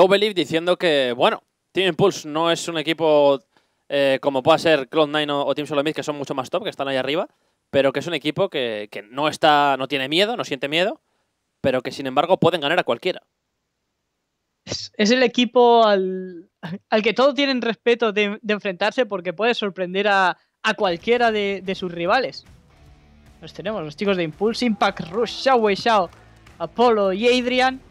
Double diciendo que, bueno, Team Impulse no es un equipo eh, como pueda ser Cloud9 o, o Team Solomid, que son mucho más top, que están ahí arriba, pero que es un equipo que, que no, está, no tiene miedo, no siente miedo, pero que sin embargo pueden ganar a cualquiera. Es, el equipo al, al que todos tienen respeto de, de enfrentarse porque puede sorprender a, a cualquiera de, de sus rivales. Los tenemos, los chicos de Impulse, Impact, Rush, Xiao Wei Xiao, Apollo y Adrian.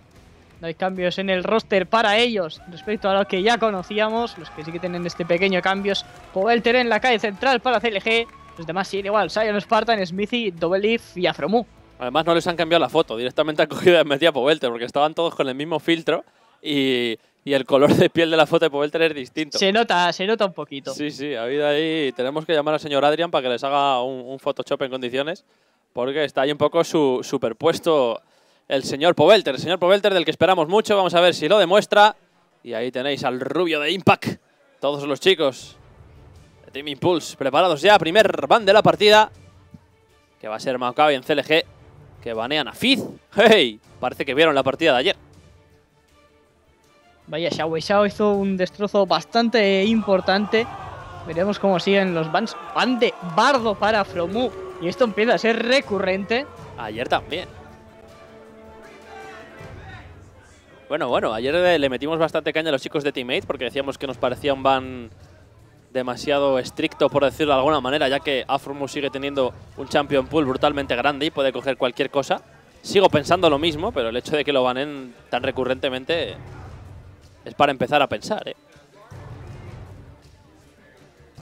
No hay cambios en el roster para ellos respecto a lo que ya conocíamos. Los que sí que tienen este pequeño cambio es Poelter en la calle central para CLG. Los demás siguen igual, Sion Spartan, Smithy, Double Leaf y Afromu. Además no les han cambiado la foto, directamente han cogido y metido a Povelter, porque estaban todos con el mismo filtro y, y el color de piel de la foto de Povelter es distinto. Se nota, se nota un poquito. Sí, sí, ha habido ahí. Tenemos que llamar al señor Adrian para que les haga un, un Photoshop en condiciones, porque está ahí un poco su, superpuesto el señor Povelter, el señor Povelter del que esperamos mucho. Vamos a ver si lo demuestra. Y ahí tenéis al rubio de Impact. Todos los chicos de Team Impulse preparados ya. Primer van de la partida, que va a ser Maokabi en CLG, que banean a Fizz. ¡Hey! Parece que vieron la partida de ayer. Vaya, Xiao Xiao hizo un destrozo bastante importante. Veremos cómo siguen los bans. Van de bardo para Fromu. Y esto empieza a ser recurrente. Ayer también. Bueno, bueno, ayer le, le metimos bastante caña a los chicos de Teammate porque decíamos que nos parecía un ban demasiado estricto, por decirlo de alguna manera, ya que Afromu sigue teniendo un champion pool brutalmente grande y puede coger cualquier cosa. Sigo pensando lo mismo, pero el hecho de que lo banen tan recurrentemente es para empezar a pensar, ¿eh?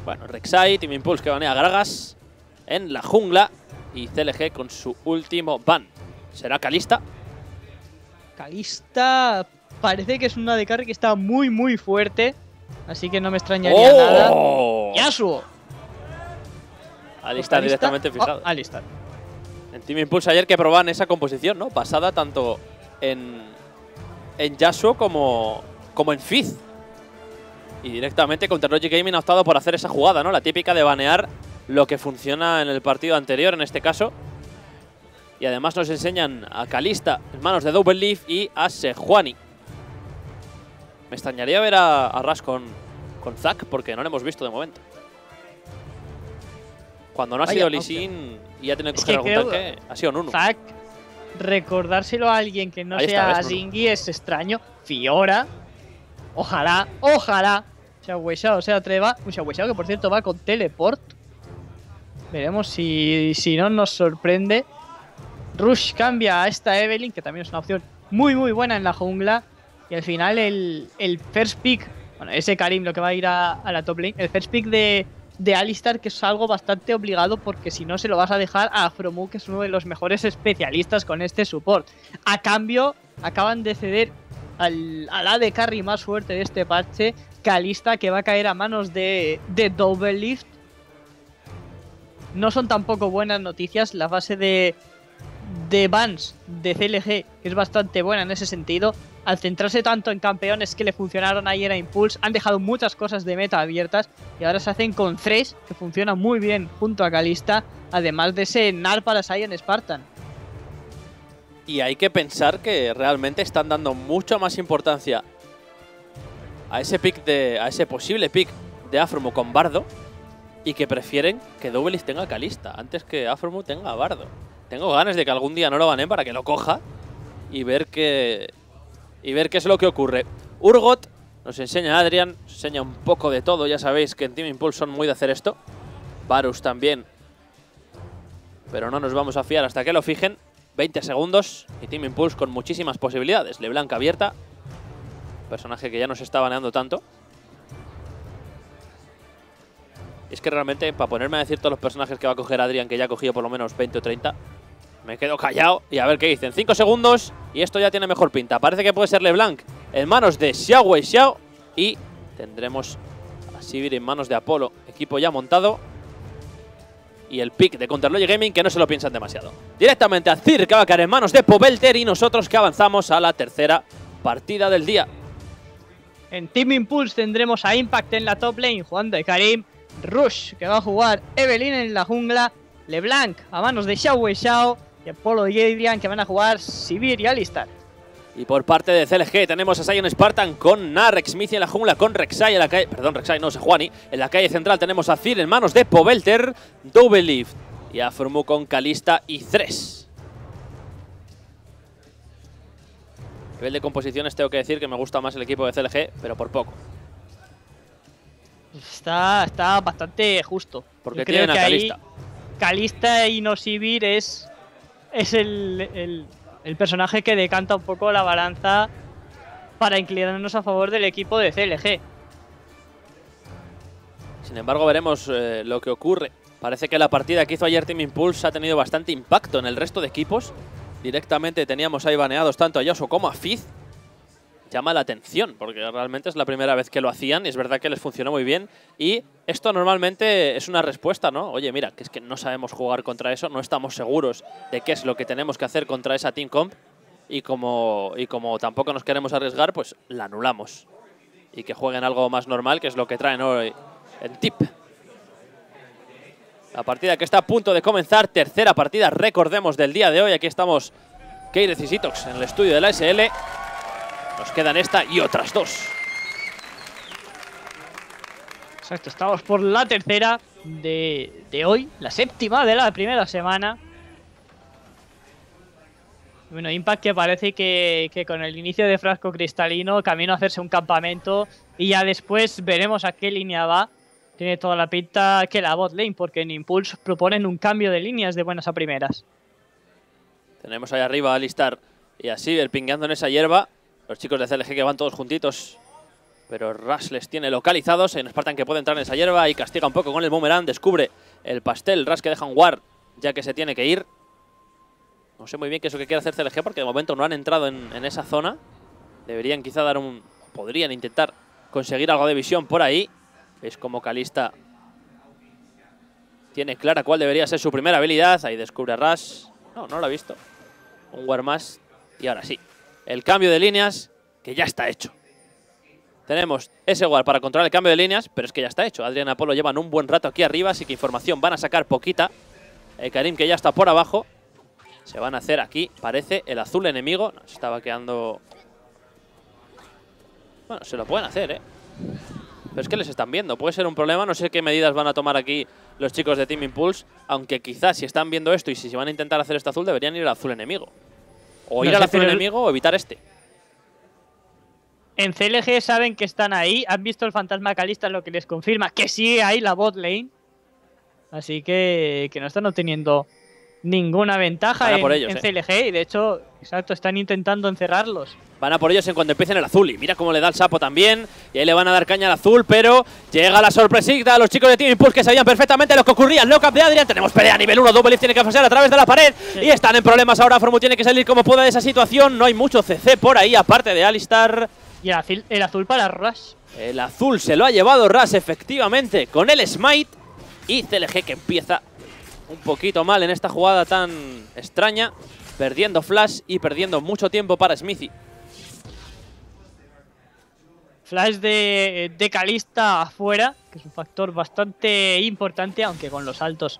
Bueno, Rek'Sai, Team Impulse que banea a Gragas en la jungla y CLG con su último ban. ¿Será Kalista? Kalista parece que es una de carry que está muy, muy fuerte. Así que no me extrañaría nada. ¡Oh! ¡Yasuo! Alistar directamente fijado. Oh, Alistar. En Team Impulse ayer que probaban esa composición, ¿no? Basada tanto en, en Yasuo como, como en Fizz. Y directamente contra Logic Gaming ha optado por hacer esa jugada, ¿no? La típica de banear lo que funciona en el partido anterior, en este caso. Y además nos enseñan a Kalista en manos de Double Leaf y a Sejuani. Me extrañaría ver a, a Rush con, con Zack porque no lo hemos visto de momento. Cuando no ha Vaya, sido Lee Sin y ha tenido que coger que algún creo- tanque, ha sido Nunu. Zack, recordárselo a alguien que no Ahí sea. Zingy es extraño. Fiora. Ojalá, ojalá. Wei Xiao se atreva. Un que por cierto va con teleport. Veremos si, si no nos sorprende. Rush cambia a esta Evelyn, que también es una opción muy muy buena en la jungla. Y al final el, el first pick, bueno, ese Karim lo que va a ir a, la top lane, el first pick de, de Alistar, que es algo bastante obligado porque si no se lo vas a dejar a Afromu, que es uno de los mejores especialistas con este support. A cambio, acaban de ceder al, al AD carry más fuerte de este parche, Kalista, que va a caer a manos de, de Double Lift. No son tampoco buenas noticias. La fase de, de bans de CLG, que es bastante buena en ese sentido, al centrarse tanto en campeones que le funcionaron ayer a Impulse, han dejado muchas cosas de meta abiertas y ahora se hacen con Thresh, que funciona muy bien junto a Kalista, además de ese NAR para Saiyan Spartan. Y hay que pensar que realmente están dando mucha más importancia a ese pick de. a ese posible pick de Afromu con Bardo. Y que prefieren que Doubelis tenga Calista antes que Afromu tenga Bardo. Tengo ganas de que algún día no lo ganen para que lo coja y ver qué. y ver qué es lo que ocurre. Urgot nos enseña a Adrian, nos enseña un poco de todo. Ya sabéis que en Team Impulse son muy de hacer esto. Varus también. Pero no nos vamos a fiar hasta que lo fijen. 20 segundos y Team Impulse con muchísimas posibilidades. LeBlanc abierta. Personaje que ya no se está baneando tanto. Y es que realmente, para ponerme a decir todos los personajes que va a coger Adrian, que ya ha cogido por lo menos 20 o 30, me quedo callado y a ver qué dicen. 5 segundos y esto ya tiene mejor pinta. Parece que puede ser LeBlanc en manos de Xiao Wei Xiao. Y tendremos a Sivir en manos de Apolo. Equipo ya montado y el pick de Counterlogic Gaming que no se lo piensan demasiado. Directamente a Zir que va a caer en manos de Pobelter y nosotros que avanzamos a la tercera partida del día. En Team Impulse tendremos a Impact en la top lane jugando de Karim, Rush que va a jugar Evelyn en la jungla, LeBlanc a manos de Xiao Wei Xiao y Apolo y Adrian que van a jugar Sivir y Alistar. Y por parte de CLG tenemos a Sion Spartan con Narek Smith en la jungla, con Rek'Sai en la calle... Perdón, Rek'Sai no, Sejuani. En la calle central tenemos a Zir en manos de Pobelter, Double Lift. Y a Formu con Kalista y Thresh. nivel de composiciones tengo que decir que me gusta más el equipo de CLG, pero por poco. Está, está bastante justo. Porque Yo creo tienen a que ahí Kalista. Kalista y Nosivir es, es el, el- personaje que decanta un poco la balanza para inclinarnos a favor del equipo de CLG. Sin embargo, veremos eh, lo que ocurre. Parece que la partida que hizo ayer Team Impulse ha tenido bastante impacto en el resto de equipos. Directamente teníamos ahí baneados tanto a Yoso como a Fizz. Llama la atención, porque realmente es la primera vez que lo hacían y es verdad que les funcionó muy bien. Y esto normalmente es una respuesta, ¿no? Oye, mira, que es que no sabemos jugar contra eso, no estamos seguros de qué es lo que tenemos que hacer contra esa Team Comp. Y como, y como tampoco nos queremos arriesgar, pues la anulamos. Y que jueguen algo más normal, que es lo que traen hoy en tip. La partida que está a punto de comenzar, tercera partida, recordemos, del día de hoy. Aquí estamos Keirez y Sitox en el estudio de la SL. Nos quedan esta y otras dos. Exacto, estamos por la tercera de, de hoy, la séptima de la primera semana. Bueno, Impact que parece que, que con el inicio de Frasco Cristalino camino a hacerse un campamento y ya después veremos a qué línea va. Tiene toda la pinta que la bot lane, porque en Impulse proponen un cambio de líneas de buenas a primeras. Tenemos ahí arriba a Alistar y a Sivir pingueando en esa hierba. Los chicos de CLG que van todos juntitos. Pero Rush les tiene localizados. En Spartan que puede entrar en esa hierba y castiga un poco con el boomerang. Descubre el pastel. Rush que deja un war ya que se tiene que ir. No sé muy bien qué es lo que quiere hacer CLG porque de momento no han entrado en, en esa zona. Deberían quizá dar un... Podrían intentar conseguir algo de visión por ahí. Veis como Kalista tiene clara cuál debería ser su primera habilidad. Ahí descubre a Rush. No, no lo ha visto. Un war más. Y ahora sí. El cambio de líneas que ya está hecho. Tenemos ese war para controlar el cambio de líneas, pero es que ya está hecho. Adrián Apolo llevan un buen rato aquí arriba, así que información van a sacar poquita. El Karim que ya está por abajo. Se van a hacer aquí, parece, el azul enemigo. Nos estaba quedando... Bueno, se lo pueden hacer, ¿eh? Pero es que les están viendo. Puede ser un problema. No sé qué medidas van a tomar aquí los chicos de Team Impulse. Aunque quizás si están viendo esto y si van a intentar hacer este azul, deberían ir al azul enemigo. O ir No azul pero el- enemigo o evitar este. En CLG saben que están ahí, han visto el fantasma Calista, lo que les confirma que sigue ahí la bot lane. Así que, que no están obteniendo ninguna ventaja en, por ellos, en eh. CLG y de hecho, exacto, están intentando encerrarlos. Van a por ellos en cuanto empiecen el azul. Y mira cómo le da el sapo también. Y ahí le van a dar caña al azul, pero llega la sorpresita a los chicos de Team Impulse que sabían perfectamente lo que ocurría. El knock-up de Adrian. Tenemos pelea a nivel 1. Double Lift tiene que pasar a través de la pared. Sí. Y están en problemas ahora. Formu tiene que salir como pueda de esa situación. No hay mucho CC por ahí, aparte de Alistar. Y el azul, el azul para Rush. El azul se lo ha llevado Ras, efectivamente, con el Smite. Y CLG que empieza un poquito mal en esta jugada tan extraña. Perdiendo Flash y perdiendo mucho tiempo para Smithy. Flash de, de Calista afuera, que es un factor bastante importante, aunque con los saltos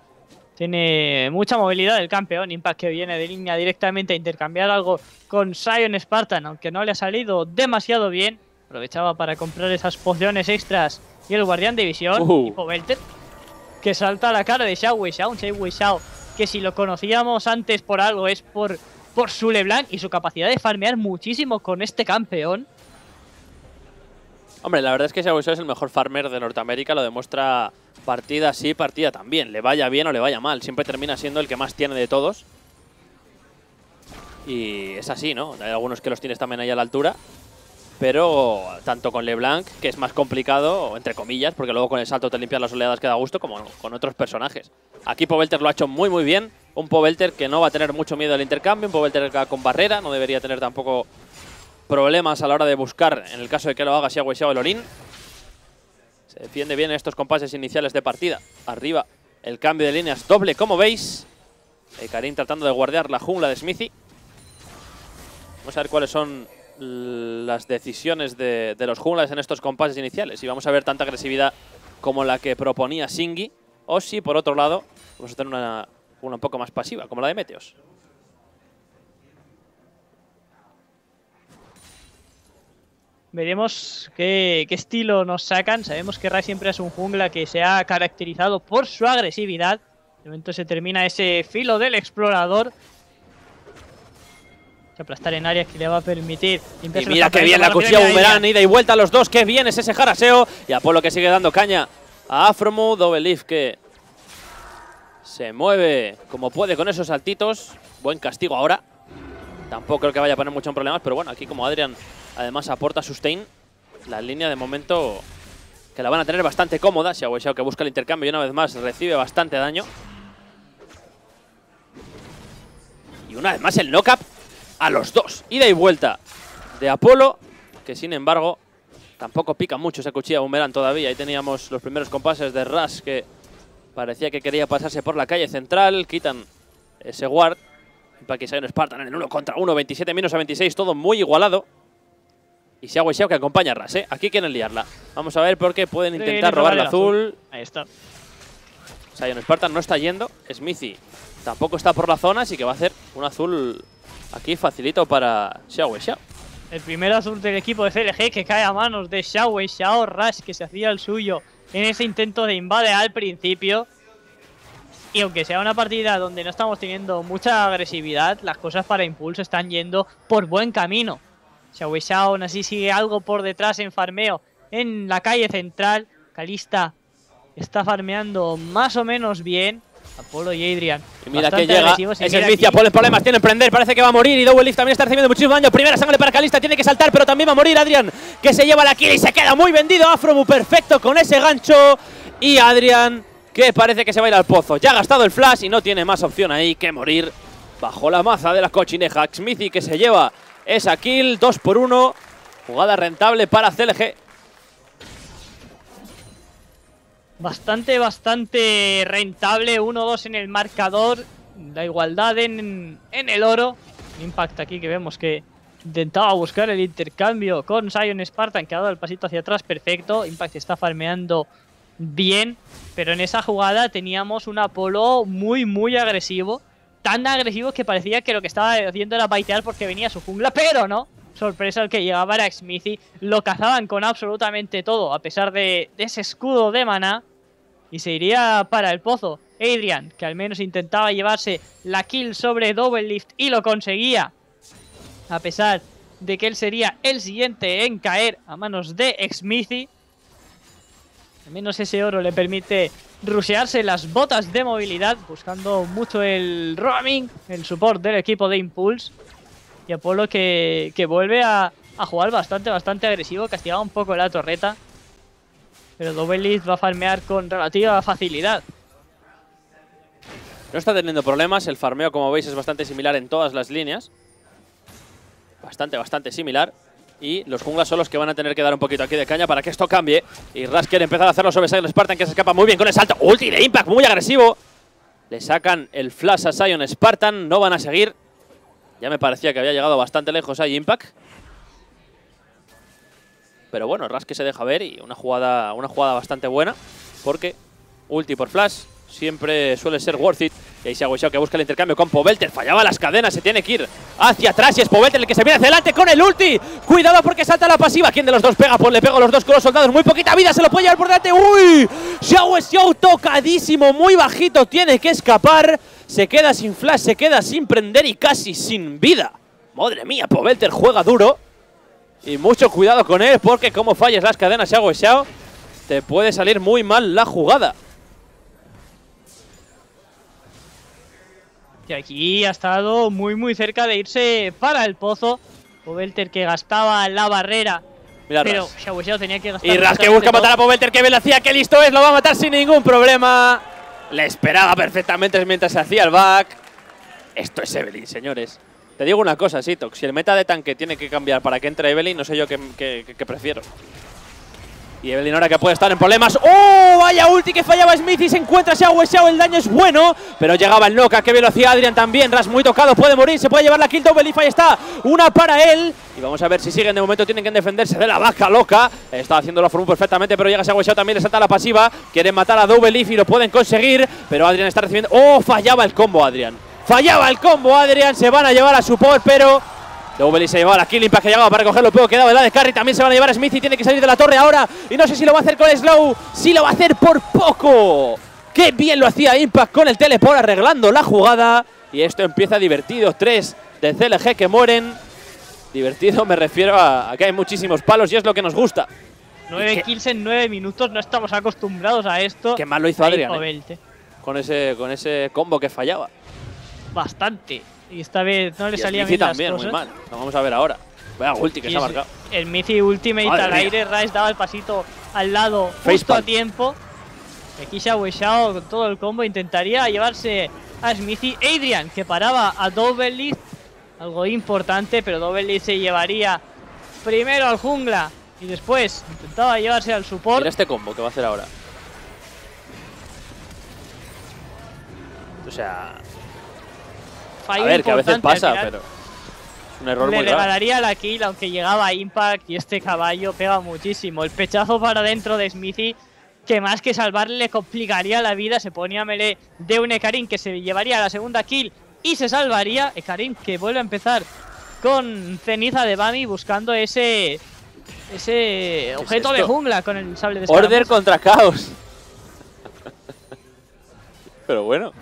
tiene mucha movilidad el campeón. Impact que viene de línea directamente a intercambiar algo con Sion Spartan, aunque no le ha salido demasiado bien. Aprovechaba para comprar esas pociones extras y el guardián de visión. Uh. Y Pobelter, que salta a la cara de Xiao Wei Xiao, un Xiao Wei Xiao, que si lo conocíamos antes por algo es por, por su LeBlanc y su capacidad de farmear muchísimo con este campeón. Hombre, la verdad es que Xiao Xiao es el mejor farmer de Norteamérica, lo demuestra partida sí, partida también. Le vaya bien o le vaya mal, siempre termina siendo el que más tiene de todos. Y es así, ¿no? Hay algunos que los tienes también ahí a la altura. Pero tanto con LeBlanc, que es más complicado, entre comillas, porque luego con el salto te limpias las oleadas que da gusto, como con otros personajes. Aquí Pobelter lo ha hecho muy muy bien. Un Pobelter que no va a tener mucho miedo al intercambio, un va con barrera, no debería tener tampoco problemas a la hora de buscar, en el caso de que lo haga Xiao Xiao el. Se defiende bien en estos compases iniciales de partida. Arriba el cambio de líneas doble, como veis. Karim tratando de guardiar la jungla de Smithy. Vamos a ver cuáles son las decisiones de, de los junglas en estos compases iniciales. Y vamos a ver tanta agresividad como la que proponía Shingi. O si, por otro lado, vamos a tener una, una un poco más pasiva, como la de Meteos. Veremos qué, qué estilo nos sacan. Sabemos que Rai siempre es un jungla que se ha caracterizado por su agresividad. De momento se termina ese filo del explorador. Se aplastar en áreas que le va a permitir Y mira que bien la cuchilla boomerang, ida y vuelta a los dos. Qué bien es ese jaraseo. Y Apolo que sigue dando caña a Afromu. Double Leaf que se mueve como puede con esos saltitos. Buen castigo ahora. Tampoco creo que vaya a poner mucho en problemas, pero bueno, aquí como Adrian además aporta sustain, la línea de momento que la van a tener bastante cómoda. Xiao Xiao que busca el intercambio y una vez más recibe bastante daño. Y una vez más el knock-up a los dos. Ida y vuelta de Apolo, que sin embargo tampoco pica mucho esa cuchilla boomerang todavía. Ahí teníamos los primeros compases de Rush que parecía que quería pasarse por la calle central. Quitan ese y Sion Spartan en el 1 contra 1, 27 menos a 26, todo muy igualado. Y Xiao Xiao que acompaña a Rush, ¿eh? Aquí quieren liarla. Vamos a ver por qué pueden intentar viene robar el robar el azul. Ahí está. Sion Spartan no está yendo. Smithy tampoco está por la zona, así que va a hacer un azul aquí facilito para Xiao Xiao. El primer azul del equipo de CLG que cae a manos de Xiao Wei Xiao Rush que se hacía el suyo en ese intento de invade al principio. Y aunque sea una partida donde no estamos teniendo mucha agresividad, las cosas para Impulso están yendo por buen camino. Xiao Wei Xiao aún así sigue algo por detrás en farmeo en la calle central. Kalista está farmeando más o menos bien. Apolo y Adrian. Y mira que llega agresivos, y es mira el vicio, Apolo en problemas, tiene prender, parece que va a morir y Double Leaf también está recibiendo muchísimo daño. Primera sangre para Calista, tiene que saltar, pero también va a morir Adrian, que se lleva la kill y se queda muy vendido. Afromu perfecto con ese gancho. Y Adrian, que parece que se va a ir al pozo. Ya ha gastado el flash y no tiene más opción ahí que morir bajo la maza de la cochineja. Smithy que se lleva esa kill, 2 por 1. Jugada rentable para CLG. Bastante, bastante rentable. 1-2 en el marcador. La igualdad en, en el oro. Impact aquí que vemos que intentaba buscar el intercambio con Sion Spartan, que ha dado el pasito hacia atrás perfecto. Impact está farmeando bien. Pero en esa jugada teníamos un Apolo muy, muy agresivo. Tan agresivo que parecía que lo que estaba haciendo era baitear porque venía su jungla, pero no. Sorpresa el que llegaba era Smithy. Lo cazaban con absolutamente todo, a pesar de, de ese escudo de maná. Y se iría para el pozo. Adrian, que al menos intentaba llevarse la kill sobre Double Lift y lo conseguía. A pesar de que él sería el siguiente en caer a manos de Smithy. Al menos ese oro le permite rushearse las botas de movilidad, buscando mucho el roaming, el support del equipo de Impulse. Y Apolo que, que vuelve a, a jugar bastante, bastante agresivo, castigaba un poco la torreta. Pero Double Lift va a farmear con relativa facilidad. No está teniendo problemas, el farmeo como veis es bastante similar en todas las líneas. Bastante, bastante similar. Y los junglas son los que van a tener que dar un poquito aquí de caña para que esto cambie. Y Ras quiere empezar a hacerlo sobre Sion Spartan que se escapa muy bien con el salto. Ulti de Impact, muy agresivo. Le sacan el flash a Sion Spartan, no van a seguir. Ya me parecía que había llegado bastante lejos ahí Impact. Pero bueno, Ras que se deja ver y una jugada, una jugada bastante buena. Porque ulti por flash siempre suele ser worth it. Y ahí Xiao Xiao que busca el intercambio con Pobelter. Fallaba las cadenas, se tiene que ir hacia atrás. Y es Pobelter el que se viene hacia adelante con el ulti. Cuidado porque salta la pasiva. ¿Quién de los dos pega? Pues le pego a los dos con los soldados. Muy poquita vida, se lo puede llevar por delante. ¡Uy! Xiao Xiao tocadísimo, muy bajito. Tiene que escapar. Se queda sin flash, se queda sin prender y casi sin vida. Madre mía, Pobelter juega duro. Y mucho cuidado con él porque como falles las cadenas Xiao Xiao, te puede salir muy mal la jugada. Y aquí ha estado muy muy cerca de irse para el pozo. Pobelter que gastaba la barrera. Mira pero. Xiao Xiao tenía que gastar. Y Ras que busca matar a. Pobelter, que hacía que listo es, lo va a matar sin ningún problema. Le esperaba perfectamente mientras se hacía el back. Esto es Evelyn, señores. Te digo una cosa, Sitox, si el meta de tanque tiene que cambiar para que entre Evelyn, no sé yo qué, qué- prefiero. Y Evelyn ahora que puede estar en problemas. ¡Oh! Vaya ulti que fallaba Smith y se encuentra Xiao Xiao. El daño es bueno, pero llegaba el Noca. Que velocidad Adrian también. Ras muy tocado, puede morir. Se puede llevar la kill double Leaf, Ahí está. Una para él. Y vamos a ver si siguen. De momento tienen que defenderse de la vaca loca. Está haciendo la forma perfectamente, pero llega Xiao Xiao también. Le salta la pasiva. Quieren matar a double Leaf y lo pueden conseguir. Pero Adrian está recibiendo. ¡Oh! Fallaba el combo Adrian. Fallaba el combo Adrian. Se van a llevar a support, pero Double se lleva la kill impact que llegaba para cogerlo, pero quedaba la de carry. También se van a llevar a Smith y tiene que salir de la torre ahora. Y no sé si lo va a hacer con Slow. Sí lo va a hacer por poco. Qué bien lo hacía Impact con el teleport arreglando la jugada. Y esto empieza divertido. Tres de CLG que mueren. Divertido me refiero a, que hay muchísimos palos y es lo que nos gusta. Nueve kills en nueve minutos, no estamos acostumbrados a esto. Qué mal lo hizo Adrian. ¿eh? Con, ese, con ese combo que fallaba. Bastante. Y esta vez no le salía bien también, muy mal. Lo vamos a ver ahora. Vaya ulti que se ha marcado. El Mizi Ultimate al aire, Rice daba el pasito al lado justo a tiempo. Aquí se ha wishado con todo el combo. Intentaría llevarse a Smithy. Adrian, que paraba a Double Algo importante, pero Double se llevaría primero al jungla y después intentaba llevarse al support. Mira este combo que va a hacer ahora. O sea, a ver, que a veces pasa, pero un error le muy regalaría la kill, aunque llegaba Impact y este caballo pega muchísimo. El pechazo para dentro de Smithy, que más que salvarle le complicaría la vida. Se ponía melee de un Ekarin que se llevaría la segunda kill y se salvaría. Ekarin que vuelve a empezar con ceniza de Bami buscando ese ese objeto de jungla con el sable de Order contra caos. Pero bueno.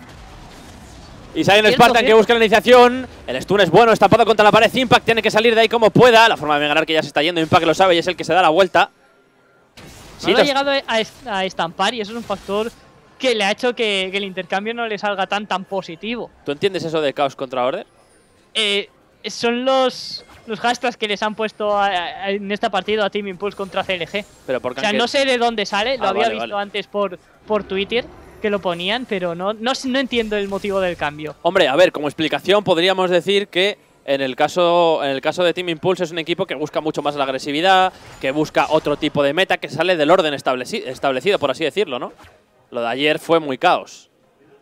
Y sale Spartan que busca la iniciación. El stun es bueno, estampado contra la pared. Impact tiene que salir de ahí como pueda. La forma de ganar que ya se está yendo. Impact lo sabe y es el que se da la vuelta. Sí, no ha llegado a, estampar y eso es un factor que le ha hecho que, el intercambio no le salga tan tan positivo. ¿Tú entiendes eso de caos contra Order? Eh, son los, los hashtags que les han puesto en esta partida a Team Impulse contra CLG. Pero por o sea, no sé de dónde sale, lo ah, había visto antes por, por Twitter que lo ponían, pero no, no, no entiendo el motivo del cambio. Hombre, a ver, como explicación podríamos decir que en el, caso, en el caso de Team Impulse es un equipo que busca mucho más la agresividad, que busca otro tipo de meta, que sale del orden establecido, por así decirlo, ¿no? Lo de ayer fue muy caos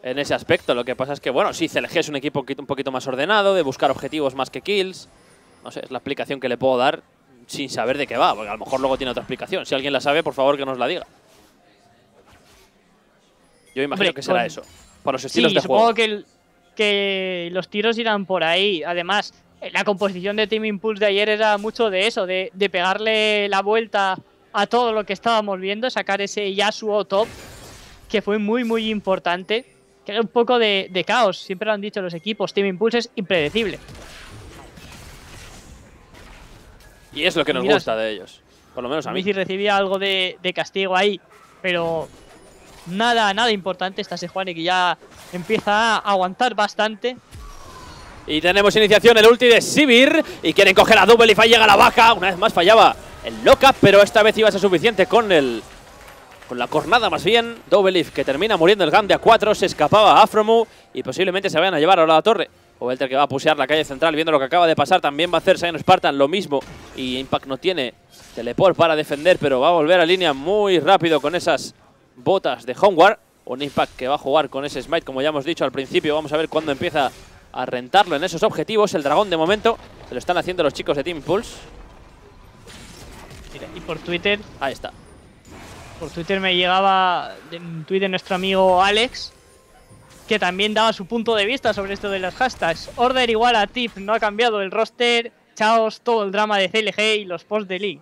en ese aspecto. Lo que pasa es que, bueno, sí, CLG es un equipo un poquito más ordenado, de buscar objetivos más que kills. No sé, es la explicación que le puedo dar sin saber de qué va, porque a lo mejor luego tiene otra explicación. Si alguien la sabe, por favor que nos la diga. Yo imagino que será eso. Por los estilos de supongo Que, que los tiros irán por ahí. Además, la composición de Team Impulse de ayer era mucho de eso, de, pegarle la vuelta a todo lo que estábamos viendo, sacar ese Yasuo top, que fue muy, muy importante. Que era un poco de, caos, siempre lo han dicho los equipos. Team Impulse es impredecible. Y es lo que nos gusta de ellos. Por lo menos a mí. si recibía algo de, de castigo ahí, pero nada, nada importante. Esta Sejuani que ya empieza a aguantar bastante. Y tenemos iniciación, el ulti de Sivir. Y quieren coger a Double y llega la baja. Una vez más fallaba el Loca, pero esta vez iba a ser suficiente con el... Con la cornada más bien, Double que termina muriendo el GAM de A4, se escapaba a Afromu y posiblemente se vayan a llevar a la torre. O el que va a pusear la calle central viendo lo que acaba de pasar. También va a hacer Sion Spartan lo mismo. Y Impact no tiene teleport para defender, pero va a volver a línea muy rápido con esas botas de Homeward. Un Impact que va a jugar con ese Smite, como ya hemos dicho al principio. Vamos a ver cuándo empieza a rentarlo en esos objetivos. El dragón de momento se lo están haciendo los chicos de Team Pulse. y por Twitter... Ahí está. Por Twitter me llegaba un tweet de nuestro amigo Alex, que también daba su punto de vista sobre esto de los hashtags. Order igual a tip, no ha cambiado el roster, chaos, todo el drama de CLG y los posts de League.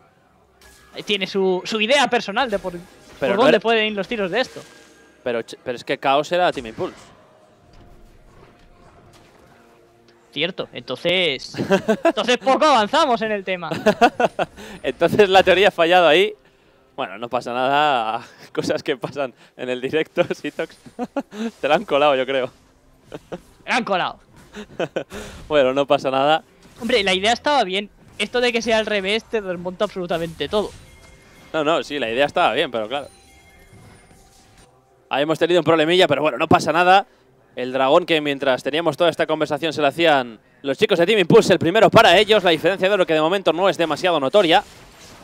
Tiene su, su idea personal de por pero ¿Por dónde pueden ir los tiros de esto? Pero, pero es que Chaos era Team Impulse. Cierto, entonces. entonces poco avanzamos en el tema. entonces la teoría ha fallado ahí. Bueno, no pasa nada. Cosas que pasan en el directo, Sitox. Te la han colado, yo creo. Te la han colado. bueno, no pasa nada. Hombre, la idea estaba bien. Esto de que sea al revés te desmonta absolutamente todo. No, no, sí, la idea estaba bien, pero claro. Ahí hemos tenido un problemilla, pero bueno, no pasa nada. El dragón que mientras teníamos toda esta conversación se le hacían los chicos de Team Impulse, el primero para ellos. La diferencia de oro que de momento no es demasiado notoria.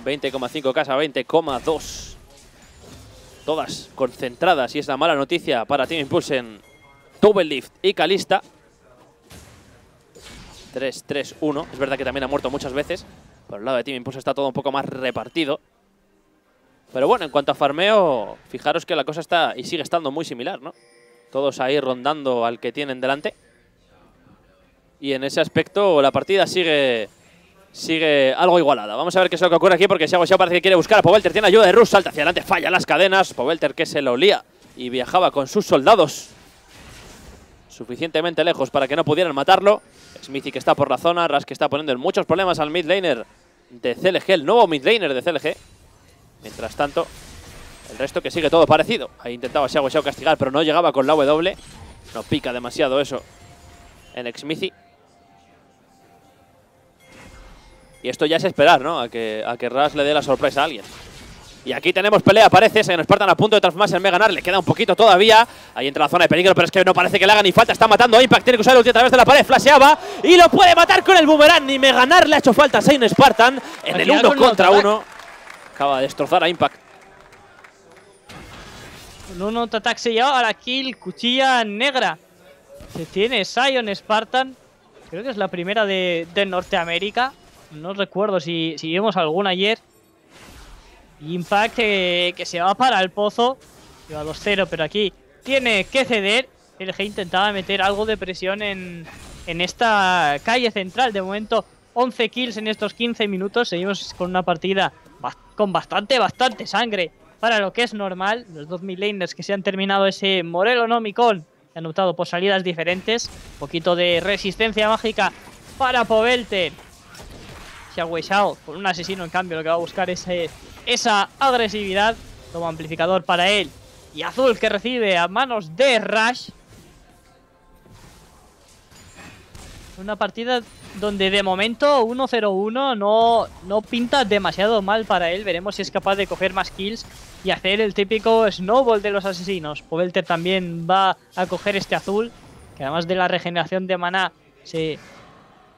20,5 casa, 20,2. Todas concentradas y es la mala noticia para Team Impulse en Lift y Calista. 3-3-1. Es verdad que también ha muerto muchas veces. Por el lado de Team Impulse está todo un poco más repartido. Pero bueno, en cuanto a farmeo, fijaros que la cosa está y sigue estando muy similar, ¿no? Todos ahí rondando al que tienen delante. Y en ese aspecto la partida sigue sigue algo igualada. Vamos a ver qué es lo que ocurre aquí porque Xiao Xiao parece que quiere buscar a Pobelter. Tiene ayuda de Rus, salta hacia adelante, falla las cadenas. Pobelter que se lo lía y viajaba con sus soldados suficientemente lejos para que no pudieran matarlo. Smithy que está por la zona, Ras que está poniendo en muchos problemas al mid laner de CLG, el nuevo mid laner de CLG. Mientras tanto, el resto que sigue todo parecido. Ahí intentaba Xiao Xiao castigar, pero no llegaba con la W. No pica demasiado eso en Xmithy. Y esto ya es esperar, ¿no? A que, a que Ras le dé la sorpresa a alguien. Y aquí tenemos pelea, parece. Se nos partan a punto de transformarse en Mega Ganar. Le queda un poquito todavía. Ahí entra la zona de peligro, pero es que no parece que le haga ni falta. Está matando a Impact. Tiene que usar el ulti a través de la pared. Flasheaba. Y lo puede matar con el boomerang. Ni Mega Ganar le ha hecho falta a Saint Spartan. En el 1 contra 1. Acaba de destrozar a Impact. Un uno attack se lleva a la kill. Cuchilla negra. Se tiene Sion Spartan. Creo que es la primera de, de Norteamérica. No recuerdo si, si vimos alguna ayer. Impact que, que se va para el pozo. Lleva 2-0, pero aquí tiene que ceder. LG intentaba meter algo de presión en, en esta calle central. De momento, 11 kills en estos 15 minutos. Seguimos con una partida ba- con bastante, bastante sangre para lo que es normal. Los dos midlaners que se han terminado ese Morelo Nomicon han optado por salidas diferentes. Un poquito de resistencia mágica para Povelte. Xiao Xiao con un asesino en cambio lo que va a buscar es eh, esa agresividad como amplificador para él. Y Azul que recibe a manos de Rush. Una partida donde de momento 1-0-1 no, no pinta demasiado mal para él. Veremos si es capaz de coger más kills y hacer el típico snowball de los asesinos. Pobelter también va a coger este azul, que además de la regeneración de maná,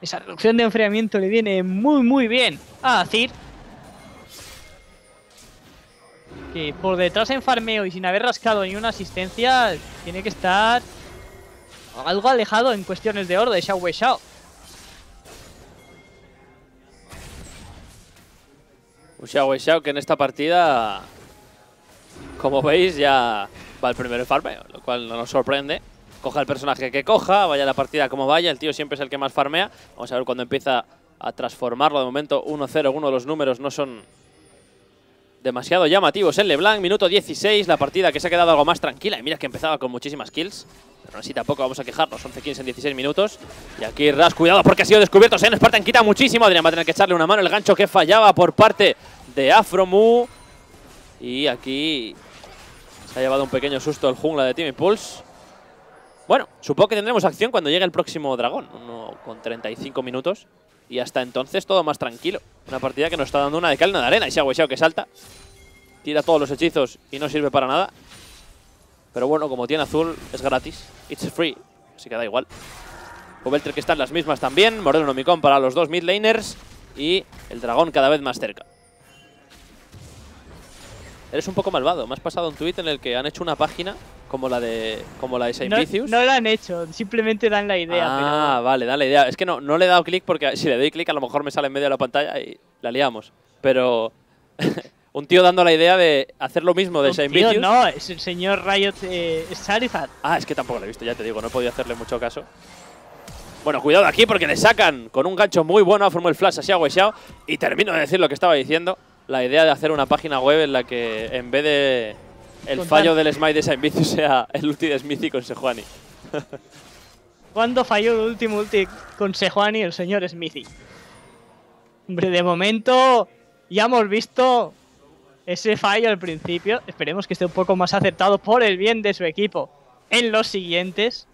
esa reducción de enfriamiento le viene muy muy bien a Azir. Que por detrás en farmeo y sin haber rascado ni una asistencia, tiene que estar algo alejado en cuestiones de oro de Xiao Wei Xiao. Un Xiao Xiao que en esta partida, como veis, ya va el primero en farmeo, lo cual no nos sorprende. Coja el personaje que coja, vaya la partida como vaya, el tío siempre es el que más farmea. Vamos a ver cuando empieza a transformarlo. De momento 1-0, uno de los números no son demasiado llamativos en LeBlanc. Minuto 16, la partida que se ha quedado algo más tranquila. Y mira que empezaba con muchísimas kills. Pero así tampoco vamos a quejarnos. 11 kills en 16 minutos. Y aquí Ras, cuidado porque ha sido descubierto. Sen Spartan quita muchísimo. Adrián va a tener que echarle una mano. El gancho que fallaba por parte de Afromu. Y aquí se ha llevado un pequeño susto el jungla de Team Impulse. Bueno, supongo que tendremos acción cuando llegue el próximo dragón. Uno con 35 minutos. Y hasta entonces todo más tranquilo. Una partida que nos está dando una de cal y una de arena. Y Xiao Xiao que salta. Tira todos los hechizos y no sirve para nada. Pero bueno, como tiene azul, es gratis. It's free. Así que da igual. Pobelter que está en las mismas también. Moreno Nomicon para los dos mid laners. Y el dragón cada vez más cerca. Eres un poco malvado. Me has pasado un tweet en el que han hecho una página como la de como la de Saint No, Vicious. no lo han hecho, simplemente dan la idea. ah, vale, dale idea. Es que no, no le he dado clic porque si le doy clic a lo mejor me sale en medio de la pantalla y la liamos. Pero un tío dando la idea de hacer lo mismo de pero, Saint tío, Vicious. no, es el señor Riot eh, Charizard. Ah, es que tampoco lo he visto, ya te digo, no he podido hacerle mucho caso. Bueno, cuidado aquí porque le sacan con un gancho muy bueno a formar el flash a Xiao Xiao. Y termino de decir lo que estaba diciendo. La idea de hacer una página web en la que en vez de el Contar- fallo del Smite de Saint Vicious sea el ulti de Smithy con Sejuani. ¿Cuándo falló el último ulti con Sejuani el señor Smithy? Hombre, de momento ya hemos visto ese fallo al principio. Esperemos que esté un poco más acertado por el bien de su equipo en los siguientes.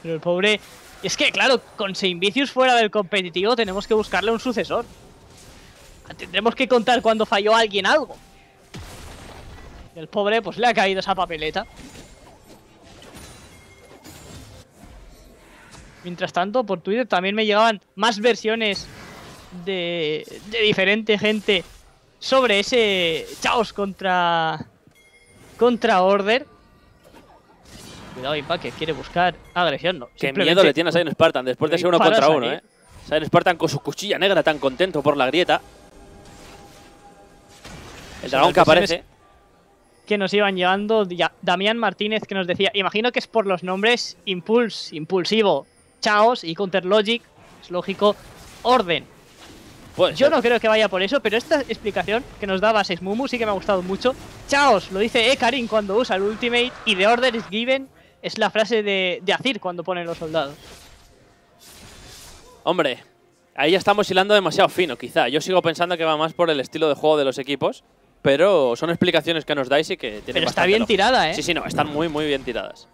Pero el pobre... Es que, claro, con Saint Vicious fuera del competitivo tenemos que buscarle un sucesor. Tendremos que contar cuando falló alguien algo. Y el pobre, pues le ha caído esa papeleta. Mientras tanto, por Twitter también me llegaban más versiones de, de diferente gente sobre ese Chaos contra contra Order. Cuidado, Impact, que quiere buscar agresión. No, Qué miedo le tiene a Saint Spartan después de ser uno contra uno, eh. Saint Spartan con su cuchilla negra tan contento por la grieta. El dragón que aparece. que nos iban llevando Damián Martínez que nos decía, imagino que es por los nombres Impulse, Impulsivo, Chaos y Counter Logic es lógico, orden. Puede Yo no creo que vaya por eso, pero esta explicación que nos daba Sesmumu sí que me ha gustado mucho. Chaos, lo dice Ekarin cuando usa el ultimate y The Order is Given es la frase de, de Azir cuando ponen los soldados. Hombre, ahí ya estamos hilando demasiado fino, quizá. Yo sigo pensando que va más por el estilo de juego de los equipos, pero son explicaciones que nos dais y que tienen Pero está bien tirada, ¿eh? Sí, sí, no, están muy, muy bien tiradas.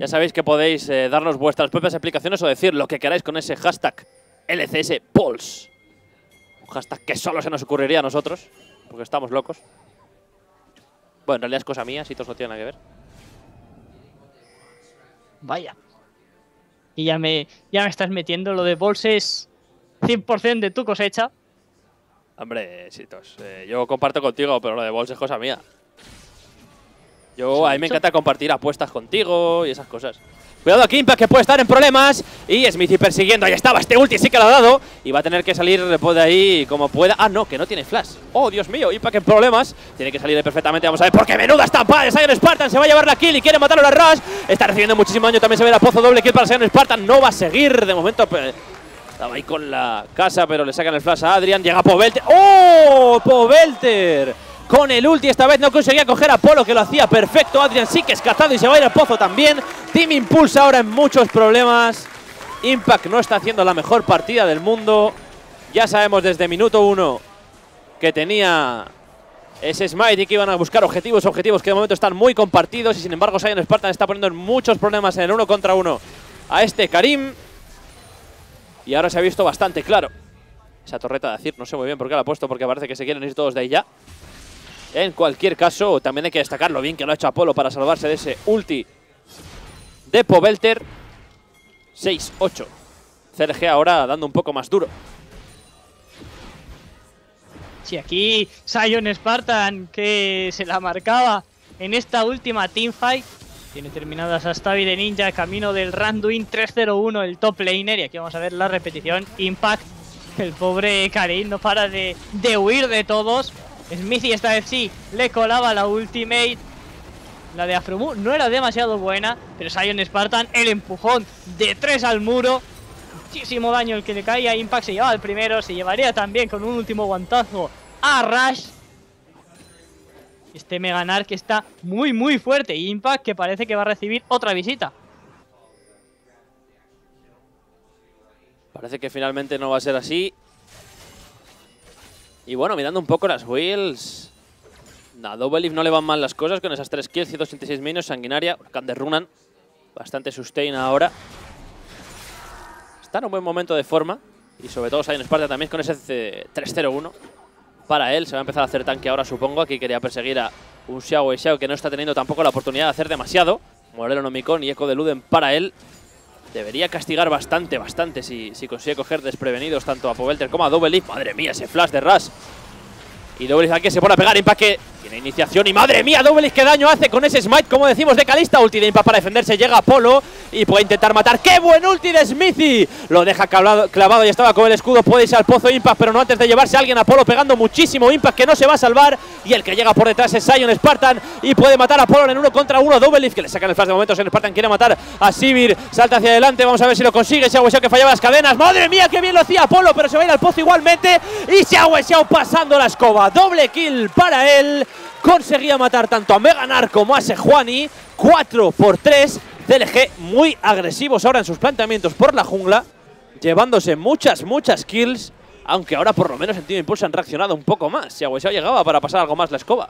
Ya sabéis que podéis eh, darnos vuestras propias explicaciones o decir lo que queráis con ese hashtag LCS Pulse. Un hashtag que solo se nos ocurriría a nosotros, porque estamos locos. Bueno, en realidad es cosa mía, si no tiene nada que ver. Vaya. Y ya me, ya me estás metiendo lo de bolses 100% de tu cosecha. Hombre, Sitos, eh, yo comparto contigo, pero lo de Bols es cosa mía. Yo, ¿Se ha a mí me encanta compartir apuestas contigo y esas cosas. Cuidado aquí, Impact que puede estar en problemas. Y Smithy persiguiendo, ahí estaba, este ulti sí que lo ha dado. Y va a tener que salir por de ahí como pueda. Ah, no, que no tiene flash. Oh, Dios mío, Impact en problemas. Tiene que salir perfectamente, vamos a ver. Porque menuda estampada de Sion Spartan. Se va a llevar la kill y quiere matarlo a Rush. Está recibiendo muchísimo daño, también se ve la pozo doble kill para Sion Spartan. No va a seguir de momento. Estaba ahí con la casa, pero le sacan el flash a Adrian. Llega Povelter. ¡Oh! Povelter. Con el ulti esta vez no conseguía coger a Polo, que lo hacía perfecto. Adrian sí que es cazado y se va a ir al pozo también. Team Impulsa ahora en muchos problemas. Impact no está haciendo la mejor partida del mundo. Ya sabemos desde minuto uno que tenía ese Smite y que iban a buscar objetivos, objetivos que de momento están muy compartidos. Y sin embargo, Sion Spartan está poniendo en muchos problemas en el uno contra uno a este Karim. Y ahora se ha visto bastante claro. Esa torreta de Azir, no sé muy bien por qué la ha puesto, porque parece que se quieren ir todos de ahí ya. En cualquier caso, también hay que destacar lo bien que lo ha hecho Apolo para salvarse de ese ulti de Povelter. 6-8. CLG ahora dando un poco más duro. Si aquí Sion Spartan, que se la marcaba en esta última teamfight, tiene terminadas a Stavi de Ninja, camino del Randuin 301, el top laner. Y aquí vamos a ver la repetición. Impact, el pobre Karin no para de, de huir de todos. Smithy esta vez sí, le colaba la ultimate. La de Afromu no era demasiado buena, pero Sion Spartan, el empujón de 3 al muro. Muchísimo daño el que le caía. Impact se llevaba el primero, se llevaría también con un último guantazo a Rush. Este Meganar que está muy muy fuerte. Impact que parece que va a recibir otra visita. Parece que finalmente no va a ser así. Y bueno, mirando un poco las wheels. A Double Leaf no le van mal las cosas con esas 3 kills, 186 minions, sanguinaria, Huracán de Runan. Bastante sustain ahora. Está en un buen momento de forma. Y sobre todo Sion Sparta también con ese eh, 3-0-1. Para él, se va a empezar a hacer tanque ahora, supongo. Aquí quería perseguir a un Xiao Xiao que no está teniendo tampoco la oportunidad de hacer demasiado. Morelo Nomicon y Eco de Luden para él. Debería castigar bastante, bastante si, si consigue coger desprevenidos tanto a Povelter como a Double Leaf. Madre mía, ese flash de Rush. Y Double Leaf aquí se pone a pegar. Impact tiene iniciación. Y madre mía, Double Leaf qué daño hace con ese smite, como decimos, de Calista. Ulti de Impact para defenderse. Llega Apolo y puede intentar matar. ¡Qué buen ulti de Smithy! Lo deja clavado, clavado y estaba con el escudo. Puede irse al pozo Impact, pero no antes de llevarse a alguien. Apolo pegando muchísimo. Impact que no se va a salvar. Y el que llega por detrás es Sion Spartan. Y puede matar a Apolo en uno contra uno. Double Leaf que le sacan el flash de momento. Sion Spartan quiere matar a Sivir. Salta hacia adelante. Vamos a ver si lo consigue. Xiao Xiao que fallaba las cadenas. ¡Madre mía, qué bien lo hacía Apolo! Pero se va a ir al pozo igualmente. Y Xiao Xiao pasando la escoba. Doble kill para él. Conseguía matar tanto a Meganar como a Sejuani. 4 por 3. CLG muy agresivos ahora en sus planteamientos por la jungla. Llevándose muchas, muchas kills. Aunque ahora por lo menos en Team Impulse han reaccionado un poco más. Xiao Xiao llegaba para pasar algo más la escoba.